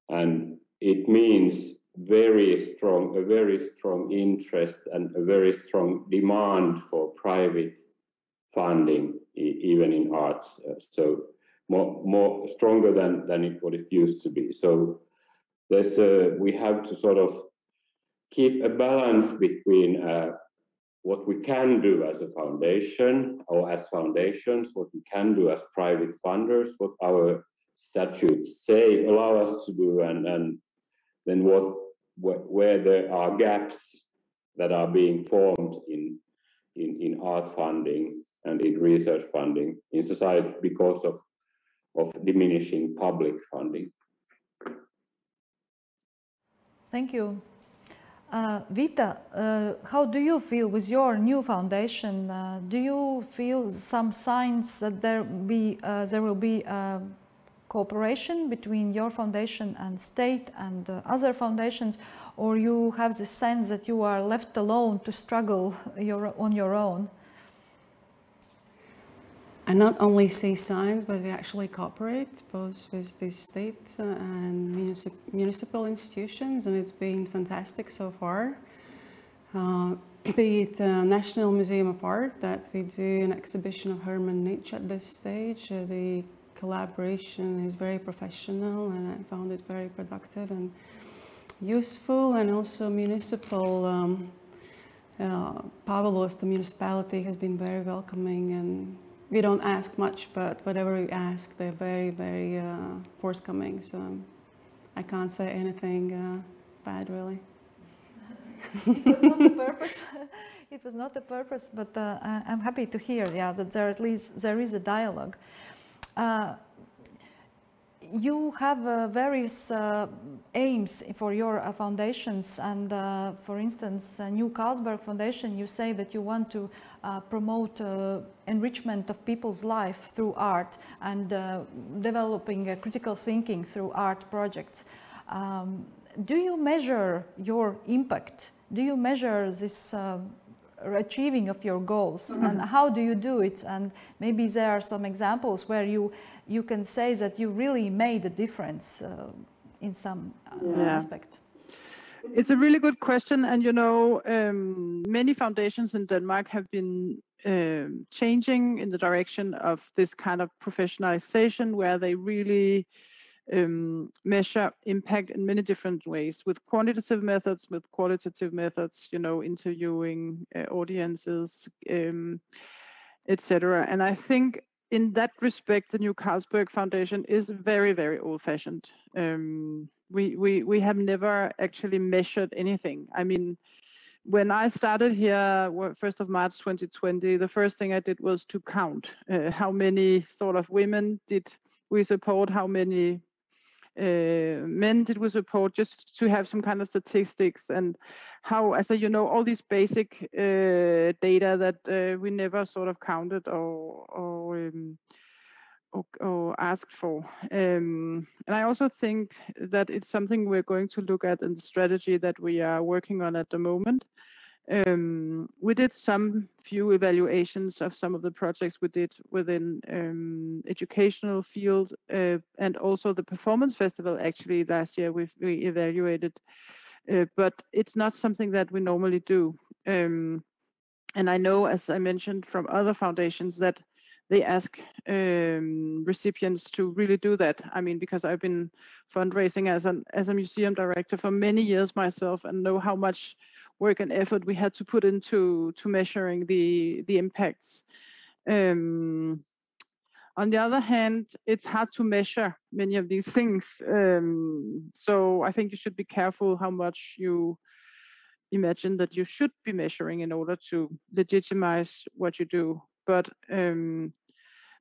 and it means very strong, a very strong interest and a very strong demand for private funding, even in arts. Uh, so more, more stronger than, than it, what it used to be. So there's a, we have to sort of keep a balance between uh, what we can do as a foundation or as foundations, what we can do as private funders, what our statutes say allow us to do, and, and then what where, where there are gaps that are being formed in, in, in art funding and in research funding in society because of, of diminishing public funding. Thank you. Uh, Vita, uh, how do you feel with your new foundation? Uh, do you feel some signs that there be uh, there will be uh, cooperation between your foundation and state and uh, other foundations, or you have the sense that you are left alone to struggle your, on your own? I not only see signs, but we actually cooperate both with the state and municip municipal institutions, and it's been fantastic so far. Uh, be it uh, National Museum of Art, that we do an exhibition of Hermann Nitsch at this stage. Uh, the collaboration is very professional, and I found it very productive and useful, and also municipal. Um, uh, the municipality, has been very welcoming and we don't ask much, but whatever we ask, they're very, very uh, forthcoming. So I can't say anything uh, bad, really. it was not the purpose. it was not the purpose, but uh, I'm happy to hear, yeah, that there at least there is a dialogue. Uh, you have uh, various uh, aims for your uh, foundations and uh, for instance uh, New Carlsberg Foundation you say that you want to uh, promote enrichment of people's life through art and developing critical thinking through art projects. Um, do you measure your impact? Do you measure this achieving of your goals mm -hmm. and how do you do it and maybe there are some examples where you you can say that you really made a difference uh, in some uh, yeah. aspect? It's a really good question. And, you know, um, many foundations in Denmark have been um, changing in the direction of this kind of professionalization where they really um, measure impact in many different ways with quantitative methods, with qualitative methods, you know, interviewing uh, audiences, um, etc. And I think in that respect, the New Carlsberg Foundation is very, very old-fashioned. Um, we, we, we have never actually measured anything. I mean, when I started here, 1st of March 2020, the first thing I did was to count uh, how many sort of women did we support, how many uh, men did we support, just to have some kind of statistics and how, as a, you know, all these basic uh, data that uh, we never sort of counted or, or um, or, or, asked for. Um, and I also think that it's something we're going to look at in the strategy that we are working on at the moment. Um, we did some few evaluations of some of the projects we did within um, educational field uh, and also the performance festival actually last year we we evaluated uh, but it's not something that we normally do um, and I know as I mentioned from other foundations that they ask um, recipients to really do that. I mean, because I've been fundraising as an as a museum director for many years myself, and know how much work and effort we had to put into to measuring the the impacts. Um, On the other hand, it's hard to measure many of these things. Um, so I think you should be careful how much you imagine that you should be measuring in order to legitimize what you do. But um,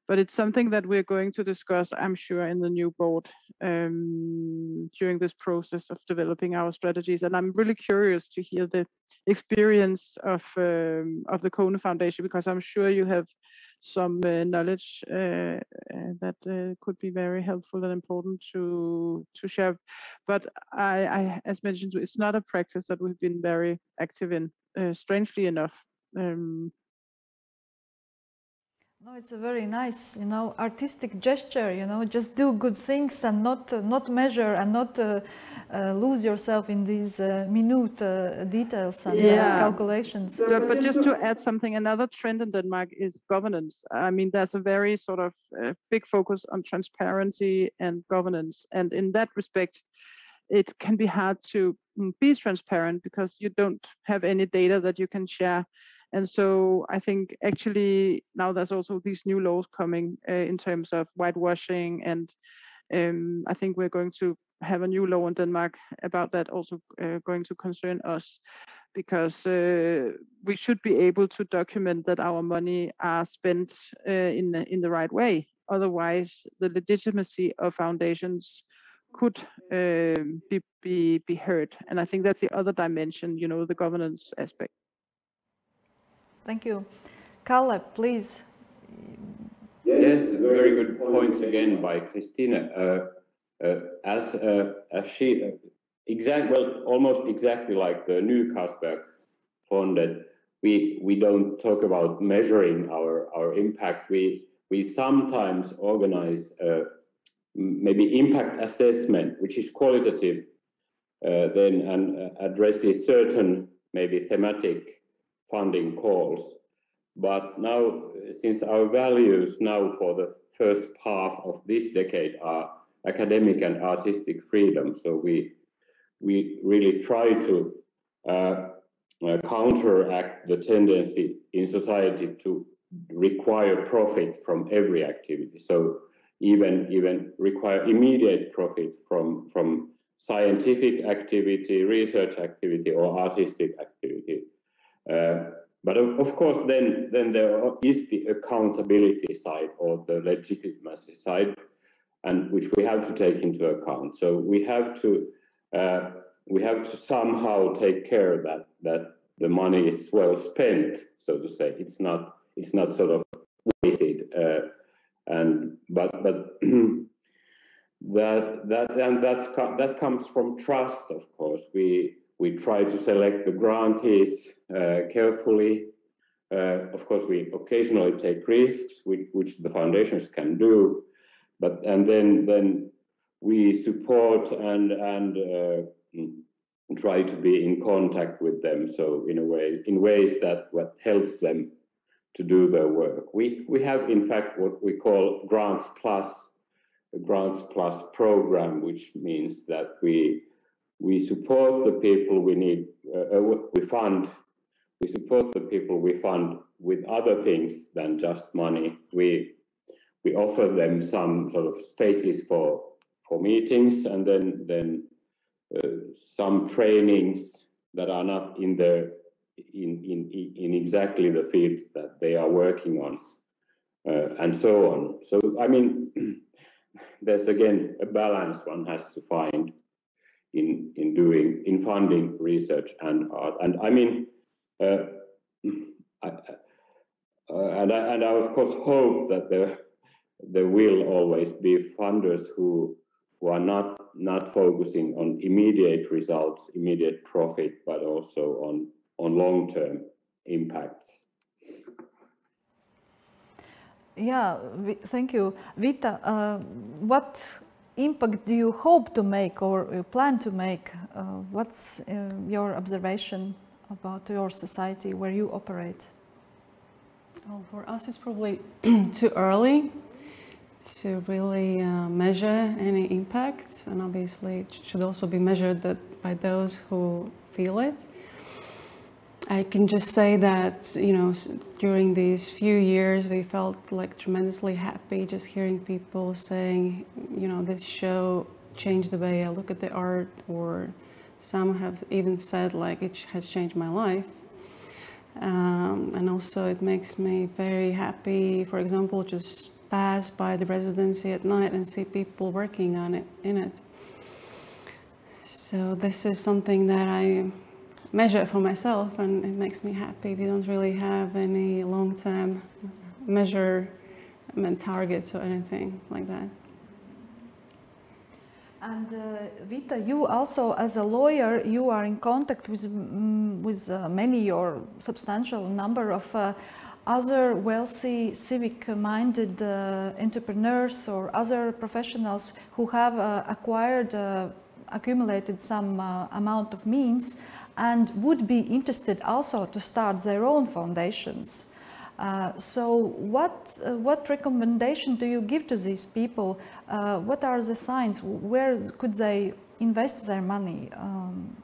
but it's something that we're going to discuss, I'm sure, in the new board um, during this process of developing our strategies. And I'm really curious to hear the experience of um, of the Kone Foundation because I'm sure you have some uh, knowledge uh, uh, that uh, could be very helpful and important to to share. But I, I, as mentioned, it's not a practice that we've been very active in. Uh, strangely enough. Um, no, it's a very nice, you know, artistic gesture. You know, just do good things and not uh, not measure and not uh, uh, lose yourself in these uh, minute uh, details and uh, yeah. calculations. But, but, just to add something, another trend in Denmark is governance. I mean, there's a very sort of big focus on transparency and governance, and in that respect, it can be hard to mm, be transparent because you don't have any data that you can share and so I think actually now there's also these new laws coming uh, in terms of whitewashing. And um, I think we're going to have a new law in Denmark about that also uh, going to concern us because uh, we should be able to document that our money are spent uh, in, the, in the right way. Otherwise, the legitimacy of foundations could um, be, be, be hurt. And I think that's the other dimension, you know, the governance aspect. Thank you. Kalle, please. Yes, very good points again by Christina. Uh, uh, as uh, as she uh, exact well almost exactly like the new Carlsberg funded, we we don't talk about measuring our our impact. We we sometimes organize uh, maybe impact assessment, which is qualitative, uh, then and addresses certain maybe thematic funding calls. But now, since our values now for the first half of this decade are academic and artistic freedom, so we we really try to uh, uh, counteract the tendency in society to require profit from every activity. So even even require immediate profit from from scientific activity, research activity, or artistic activity. Uh, but of course, then, then there is the accountability side or the legitimacy side, and which we have to take into account. So we have to uh, we have to somehow take care that that the money is well spent, so to say. It's not it's not sort of wasted. Uh, and but but that that and that's that comes from trust, of course. We we try to select the grantees uh, carefully. Uh, of course, we occasionally take risks, which, which, the foundations can do, but and then then we support and and uh, try to be in contact with them. So in a way, in ways that what help them to do their work. We we have in fact what we call Grants Plus, a Grants Plus program, which means that we we support the people we need, uh, uh, we fund, we support the people we fund with other things than just money. We, we offer them some sort of spaces for, for meetings and then, then uh, some trainings that are not in the in, in, in exactly the fields that they are working on uh, and so on. So, I mean, there's again a balance one has to find in in doing in funding research and art. And I mean, uh, I, uh, and I, and I of course hope that there there will always be funders who who are not not focusing on immediate results, immediate profit, but also on on long term impacts. Yeah, thank you, Vita. Uh, what impact do you hope to make or plan to make? Uh, what's uh, your observation about your society where you operate? Well, for us, it's probably too early to really uh, measure any impact, and obviously, it should also be measured by those who feel it. I can just say that, you know, during these few years, we felt like tremendously happy just hearing people saying, you know, this show changed the way I look at the art, or some have even said, like, it has changed my life. Um, and also, it makes me very happy, for example, just pass by the residency at night and see people working on it in it. So, this is something that I measure it for myself and it makes me happy. We don't really have any long-term measurement targets or anything like that. And uh, Vita, you also, as a lawyer, you are in contact with mm, with uh, many or substantial number of uh, other wealthy, civic-minded uh, entrepreneurs or other professionals who have uh, acquired, uh, accumulated some amount of means and would be interested also to start their own foundations. Uh, so what, uh, what recommendation do you give to these people? Uh, what are the signs? Where could they invest their money? Um,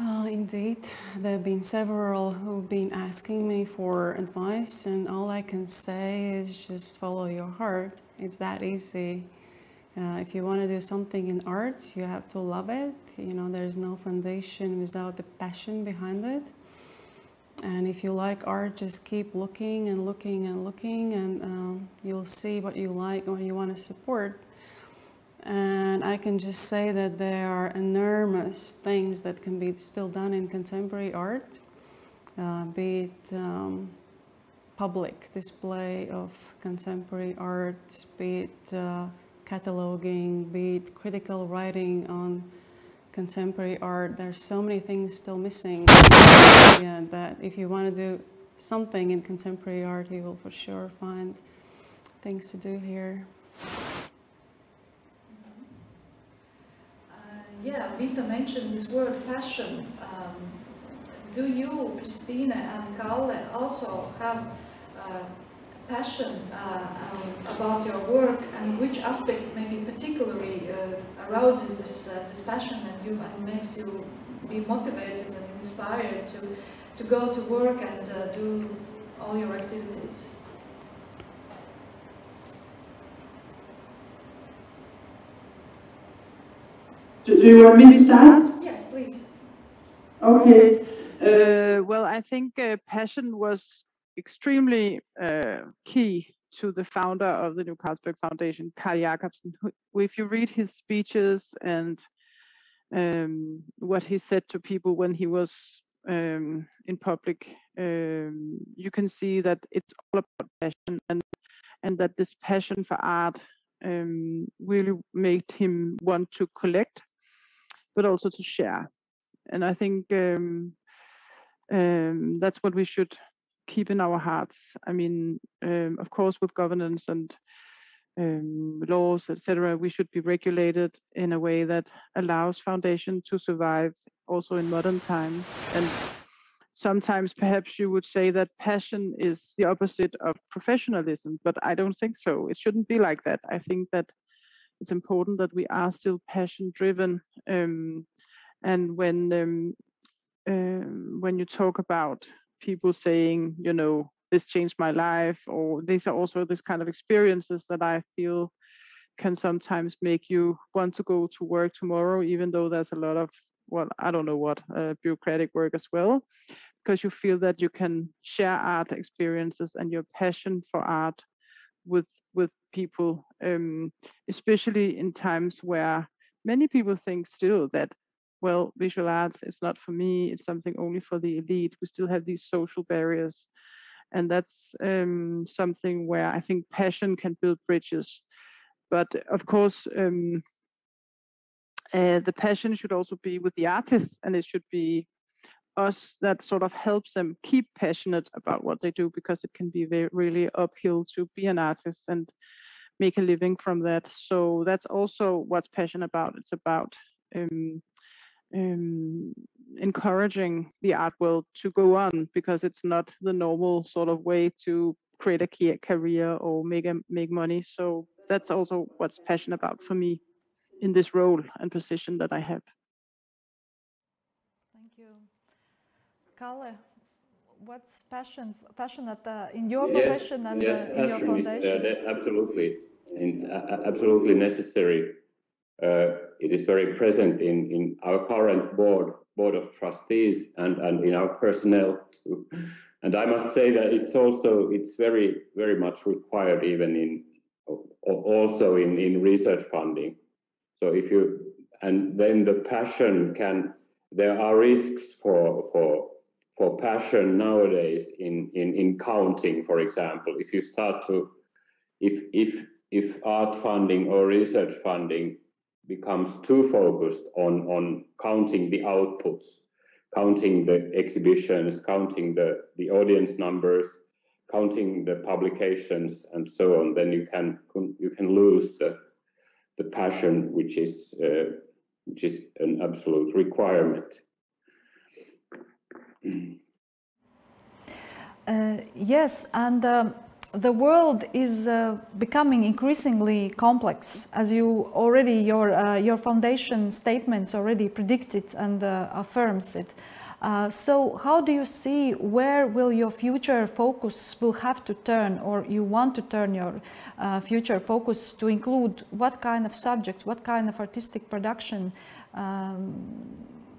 uh, indeed, there have been several who've been asking me for advice and all I can say is just follow your heart. It's that easy. Uh, if you want to do something in arts, you have to love it. You know, there's no foundation without the passion behind it. And if you like art, just keep looking and looking and looking, and um, you'll see what you like and what you want to support. And I can just say that there are enormous things that can be still done in contemporary art, uh, be it um, public display of contemporary art, be it uh, cataloging, be it critical writing on contemporary art. There's so many things still missing. yeah, that if you want to do something in contemporary art, you will for sure find things to do here. Uh, yeah, Vita mentioned this word passion. Um, do you, Christina and Kalle, also have uh, passion uh, um, about your work and which aspect maybe particularly uh, arouses this, uh, this passion and you and makes you be motivated and inspired to, to go to work and uh, do all your activities? Do you want me to start? Yes, please. Okay. Uh, well, I think uh, passion was extremely uh, key to the founder of the New Carlsberg Foundation, Carl Jacobsen. If you read his speeches and um, what he said to people when he was um, in public, um, you can see that it's all about passion and and that this passion for art um, really made him want to collect, but also to share. And I think um, um, that's what we should keep in our hearts. I mean, um, of course, with governance and um, laws, etc., we should be regulated in a way that allows foundation to survive also in modern times. And sometimes perhaps you would say that passion is the opposite of professionalism, but I don't think so. It shouldn't be like that. I think that it's important that we are still passion driven. Um, and when um, um, when you talk about people saying, you know, this changed my life, or these are also this kind of experiences that I feel can sometimes make you want to go to work tomorrow, even though there's a lot of, well, I don't know what, uh, bureaucratic work as well, because you feel that you can share art experiences and your passion for art with with people, um, especially in times where many people think still that well, visual arts, is not for me, it's something only for the elite. We still have these social barriers. And that's um, something where I think passion can build bridges. But of course, um, uh, the passion should also be with the artists, and it should be us that sort of helps them keep passionate about what they do because it can be very really uphill to be an artist and make a living from that. So that's also what's passion about. It's about um, um, encouraging the art world to go on because it's not the normal sort of way to create a career or make a, make money. So that's also what's passion about for me in this role and position that I have. Thank you, Kalle, what's passion passionate uh, in your yes, profession and yes, uh, in your foundation? Is, uh, absolutely, it's absolutely necessary. Uh, it is very present in, in our current board board of trustees and, and in our personnel too. And I must say that it's also it's very very much required even in also in, in research funding. So if you and then the passion can there are risks for for for passion nowadays in, in, in counting, for example, if you start to, if, if, if art funding or research funding becomes too focused on, on counting the outputs, counting the exhibitions, counting the, the audience numbers, counting the publications and so on, then you can, you can lose the, the passion, which is, uh, which is an absolute requirement. Uh, yes, and um, the world is uh, becoming increasingly complex, as you already your uh, your foundation statements already predicted and uh, affirms it. Uh, so, how do you see where will your future focus will have to turn, or you want to turn your uh, future focus to include what kind of subjects, what kind of artistic production? Um,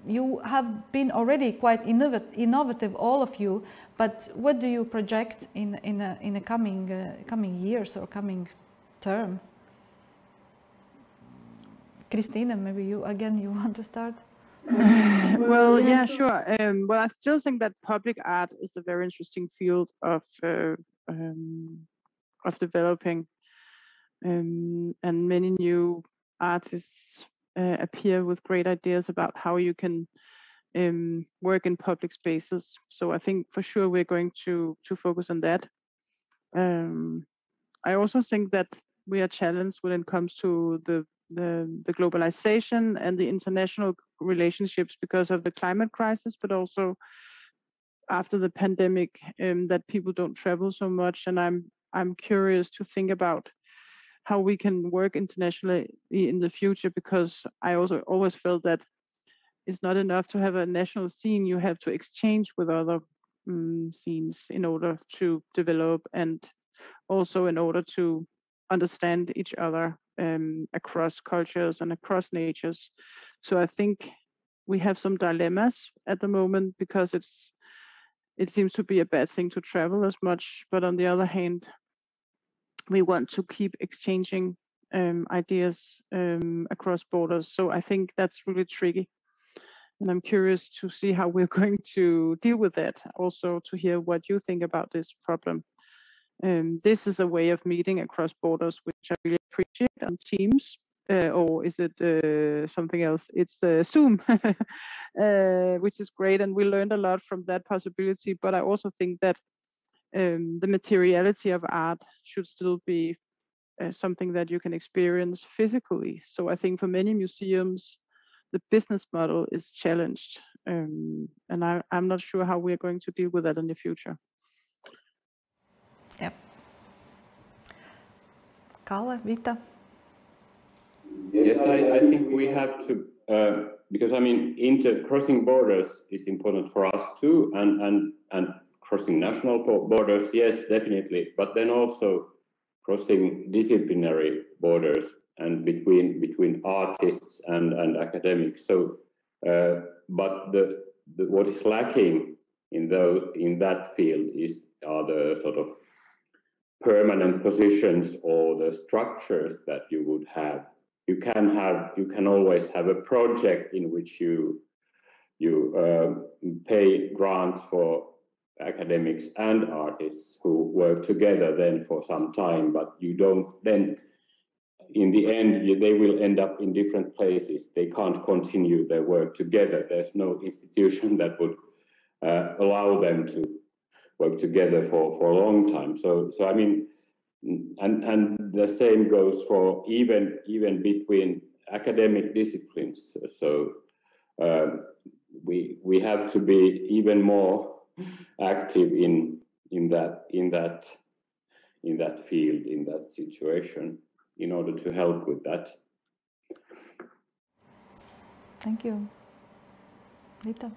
you have been already quite innovative, all of you, but what do you project in, in, a, in the coming, uh, coming years or coming term? Christina, maybe you, again, you want to start? well, yeah, sure. Um, well, I still think that public art is a very interesting field of uh, um, of developing, um, and many new artists uh, appear with great ideas about how you can um, work in public spaces. So I think for sure we're going to to focus on that. Um, I also think that we are challenged when it comes to the, the the globalization and the international relationships because of the climate crisis, but also after the pandemic um, that people don't travel so much. And I'm I'm curious to think about how we can work internationally in the future because I also always felt that it's not enough to have a national scene. You have to exchange with other um, scenes in order to develop and also in order to understand each other um, across cultures and across natures. So I think we have some dilemmas at the moment because it's it seems to be a bad thing to travel as much, but on the other hand, we want to keep exchanging um, ideas um, across borders. So I think that's really tricky. And I'm curious to see how we're going to deal with that. Also, to hear what you think about this problem. Um, this is a way of meeting across borders, which I really appreciate on Teams. Uh, or is it uh, something else? It's uh, Zoom, uh, which is great. And we learned a lot from that possibility. But I also think that um, the materiality of art should still be uh, something that you can experience physically. So I think for many museums, the business model is challenged. Um, and I, I'm not sure how we're going to deal with that in the future. Yep. Kalle, Vita? Yes, I, I think we have to, uh, because I mean, inter crossing borders is important for us too, and, and, and crossing national borders, yes, definitely, but then also crossing disciplinary borders and between between artists and and academics. So, uh, but the, the what is lacking in those in that field is are the sort of permanent positions or the structures that you would have. You can have you can always have a project in which you you uh, pay grants for academics and artists who work together then for some time, but you don't then in the end they will end up in different places. They can't continue their work together. There's no institution that would uh, allow them to work together for, for a long time. So so I mean and and the same goes for even even between academic disciplines. So uh, we we have to be even more active in in that in that in that field in that situation in order to help with that thank you Vita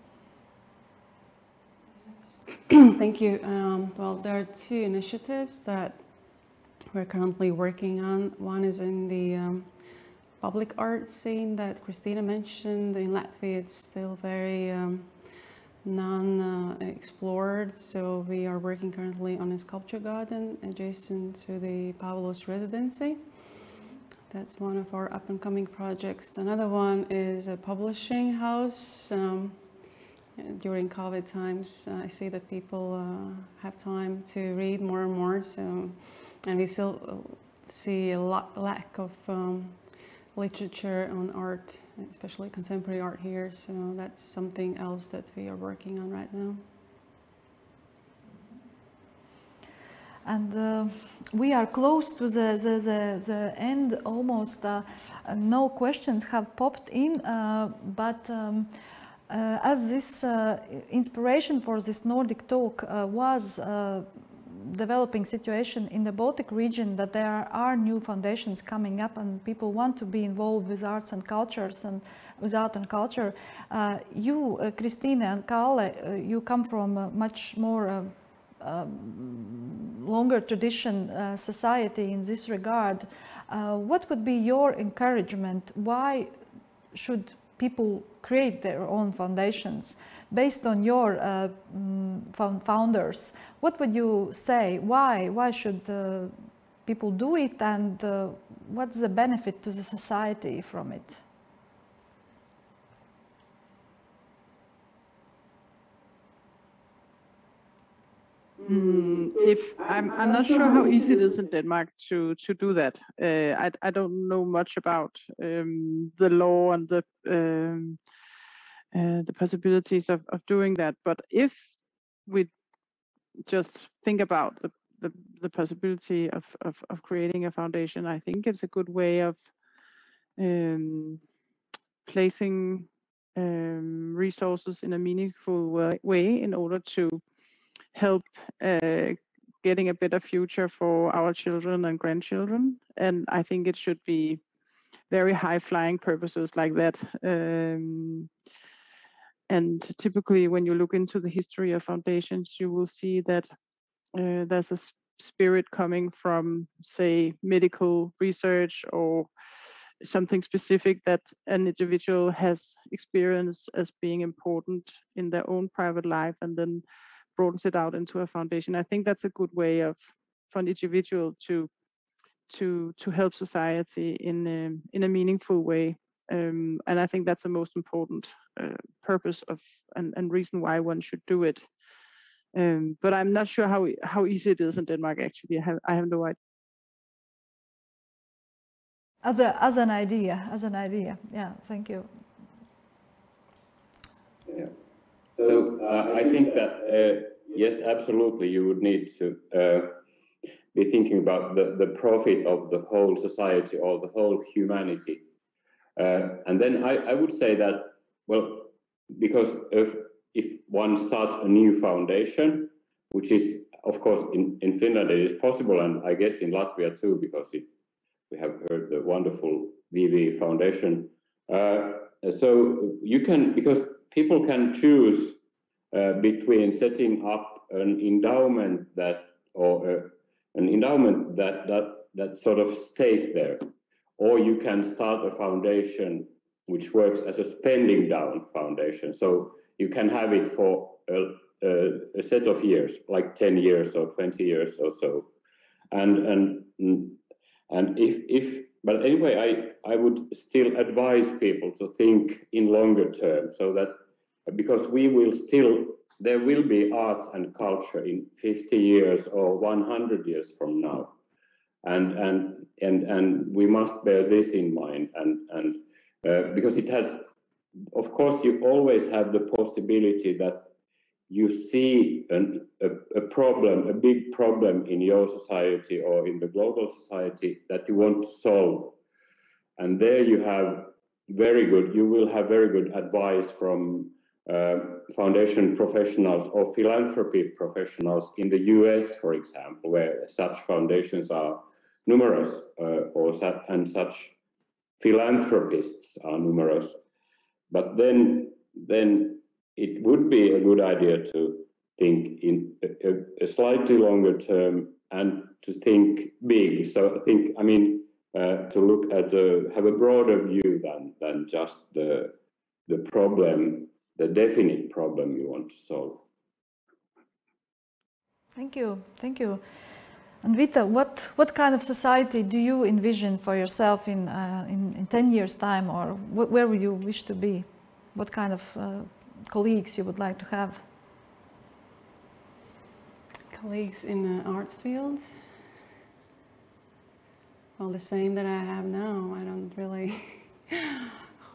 Thank you. Um, well, there are two initiatives that we're currently working on. One is in the um, public art scene that Christina mentioned. In Latvia, it's still very um, non-explored, so we are working currently on a sculpture garden adjacent to the Pavlos residency. That's one of our up-and-coming projects. Another one is a publishing house. Um, during COVID times, uh, I see that people uh, have time to read more and more. So, and we still uh, see a lot, lack of um, literature on art, especially contemporary art here. So that's something else that we are working on right now. And uh, we are close to the, the, the, the end almost. Uh, no questions have popped in, uh, but um, uh, as this uh, inspiration for this Nordic talk uh, was developing situation in the Baltic region that there are new foundations coming up and people want to be involved with arts and cultures and with art and culture. Uh, you, uh, Christine and Kalle, uh, you come from a much more longer tradition society in this regard. what would be your encouragement? Why should people create their own foundations based on your uh, mm, founders. What would you say? Why? Why should uh, people do it and uh, what's the benefit to the society from it? Mm, if I'm, I'm not sure how easy it is in Denmark to to do that. Uh, I I don't know much about um, the law and the um, uh, the possibilities of of doing that. But if we just think about the the, the possibility of, of of creating a foundation, I think it's a good way of um, placing um, resources in a meaningful way, way in order to help uh, getting a better future for our children and grandchildren. And I think it should be very high flying purposes like that. Um, and typically, when you look into the history of foundations, you will see that uh, there's a spirit coming from, say, medical research or something specific that an individual has experienced as being important in their own private life and then broadens it out into a foundation. I think that's a good way of for an individual to to to help society in a, in a meaningful way. Um, and I think that's the most important uh, purpose of and, and reason why one should do it. Um, but I'm not sure how how easy it is in Denmark. Actually, I have I have no idea. As a as an idea, as an idea, yeah. Thank you. Yeah. So uh, I think that, uh, yes, absolutely, you would need to uh, be thinking about the, the profit of the whole society or the whole humanity. Uh, and then I, I would say that, well, because if, if one starts a new foundation, which is, of course, in, in Finland it is possible, and I guess in Latvia too, because it, we have heard the wonderful VV Foundation. Uh, so you can, because people can choose uh, between setting up an endowment that or uh, an endowment that that that sort of stays there. Or you can start a foundation which works as a spending down foundation. So you can have it for a, a, a set of years like 10 years or 20 years or so. And and and if if but anyway i i would still advise people to think in longer term so that because we will still, there will be arts and culture in 50 years or 100 years from now. And, and, and, and we must bear this in mind. And, and uh, because it has, of course, you always have the possibility that you see an, a, a problem, a big problem in your society or in the global society that you want to solve. And there you have very good, you will have very good advice from uh, foundation professionals or philanthropy professionals in the US, for example, where such foundations are numerous uh, or and such philanthropists are numerous. But then, then it would be a good idea to think in a, a, slightly longer term and to think big. So I think, I mean, uh, to look at the, have a broader view than, than just the, the problem, the definite problem you want to solve. Thank you, thank you. And Vita, what, what kind of society do you envision for yourself in, uh, in, in 10 years' time, or wh where would you wish to be? What kind of uh, colleagues you would like to have? Colleagues in the arts field? Well, the same that I have now. I don't really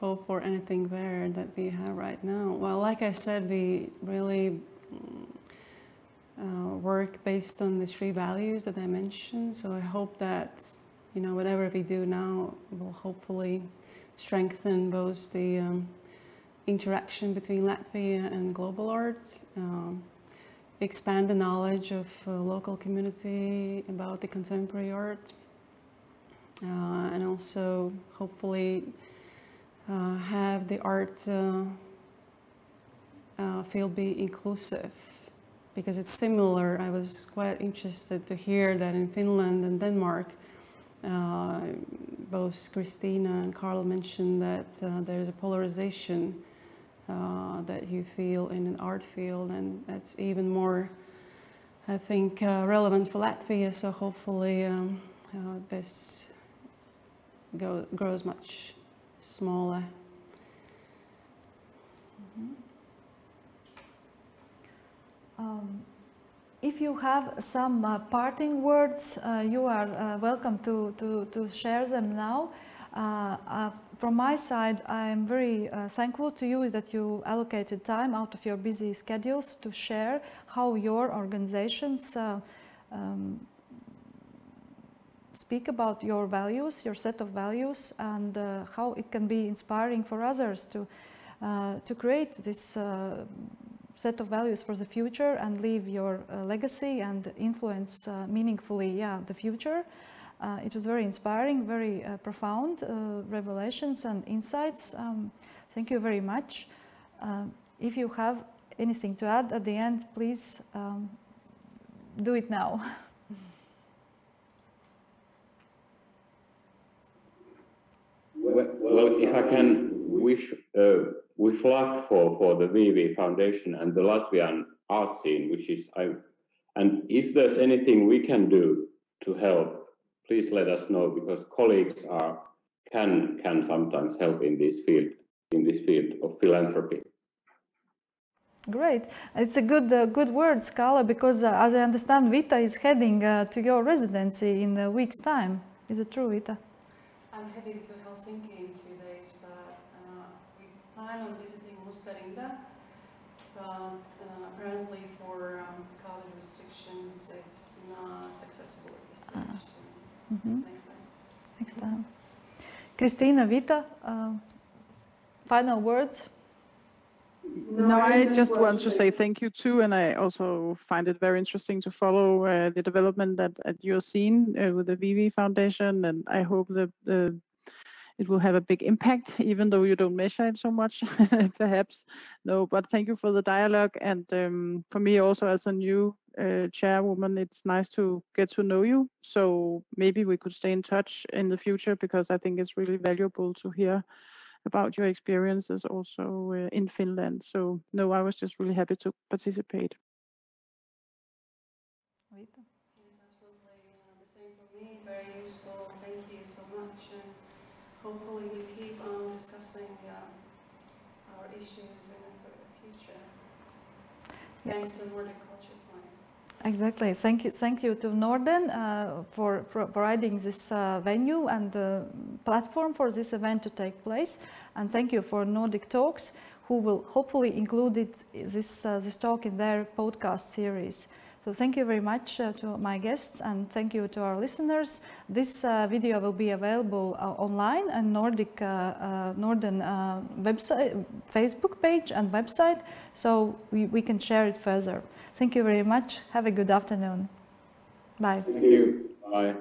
hope for anything better that we have right now. Well, like I said, we really uh, work based on the three values that I mentioned. So I hope that, you know, whatever we do now will hopefully strengthen both the um, interaction between Latvia and global art, um, expand the knowledge of uh, local community about the contemporary art, uh, and also hopefully uh, have the art uh, uh, field be inclusive because it's similar. I was quite interested to hear that in Finland and Denmark, uh, both Christina and Carl mentioned that uh, there's a polarization uh, that you feel in an art field, and that's even more, I think, uh, relevant for Latvia. So hopefully, um, uh, this go, grows much smaller. Mm -hmm. Um, if you have some uh, parting words, uh, you are uh, welcome to, to, to share them now. Uh, from my side, I am very uh, thankful to you that you allocated time out of your busy schedules to share how your organizations um, speak about your values, your set of values, and how it can be inspiring for others to, to create this set of values for the future and leave your uh, legacy and influence uh, meaningfully yeah, the future. Uh, it was very inspiring, very uh, profound uh, revelations and insights. Um, thank you very much. Uh, if you have anything to add at the end, please um, do it now. Well, if I can wish wish luck for, for the VV Foundation and the Latvian art scene, which is, I, and if there's anything we can do to help, please let us know because colleagues are can can sometimes help in this field in this field of philanthropy. Great, it's a good uh, good word, Scala, because uh, as I understand, Vita is heading uh, to your residency in a week's time. Is it true, Vita? I'm heading to Helsinki in two days but we plan on visiting Mustarinda, but uh, apparently for um, COVID restrictions, it's not accessible at this stage. Mm -hmm. next time. Next time. Christina, Vita, uh, final words? No, I just want to say thank you too, and I also find it very interesting to follow uh, the development that, that you're seeing uh, with the VV Foundation, and I hope that the it will have a big impact, even though you don't measure it so much, perhaps. No, but thank you for the dialogue. And um, for me also as a new uh, chairwoman, it's nice to get to know you. So maybe we could stay in touch in the future because I think it's really valuable to hear about your experiences also uh, in Finland. So no, I was just really happy to participate. Yes, absolutely. Uh, the same for me. Very useful. Thank you so much And hopefully we keep on discussing uh, our issues in the future. Thanks to Nordic Culture Point. Exactly. Thank you. Thank you to Norden uh, for, providing this uh, venue and uh, platform for this event to take place. And thank you for Nordic Talks, who will hopefully include it, this, uh, this talk in their podcast series. So thank you very much uh, to my guests and thank you to our listeners. This uh, video will be available online on Nordic Norden website, Facebook page and website, so we, we can share it further. Thank you very much. Have a good afternoon. Bye. Thank you. Bye.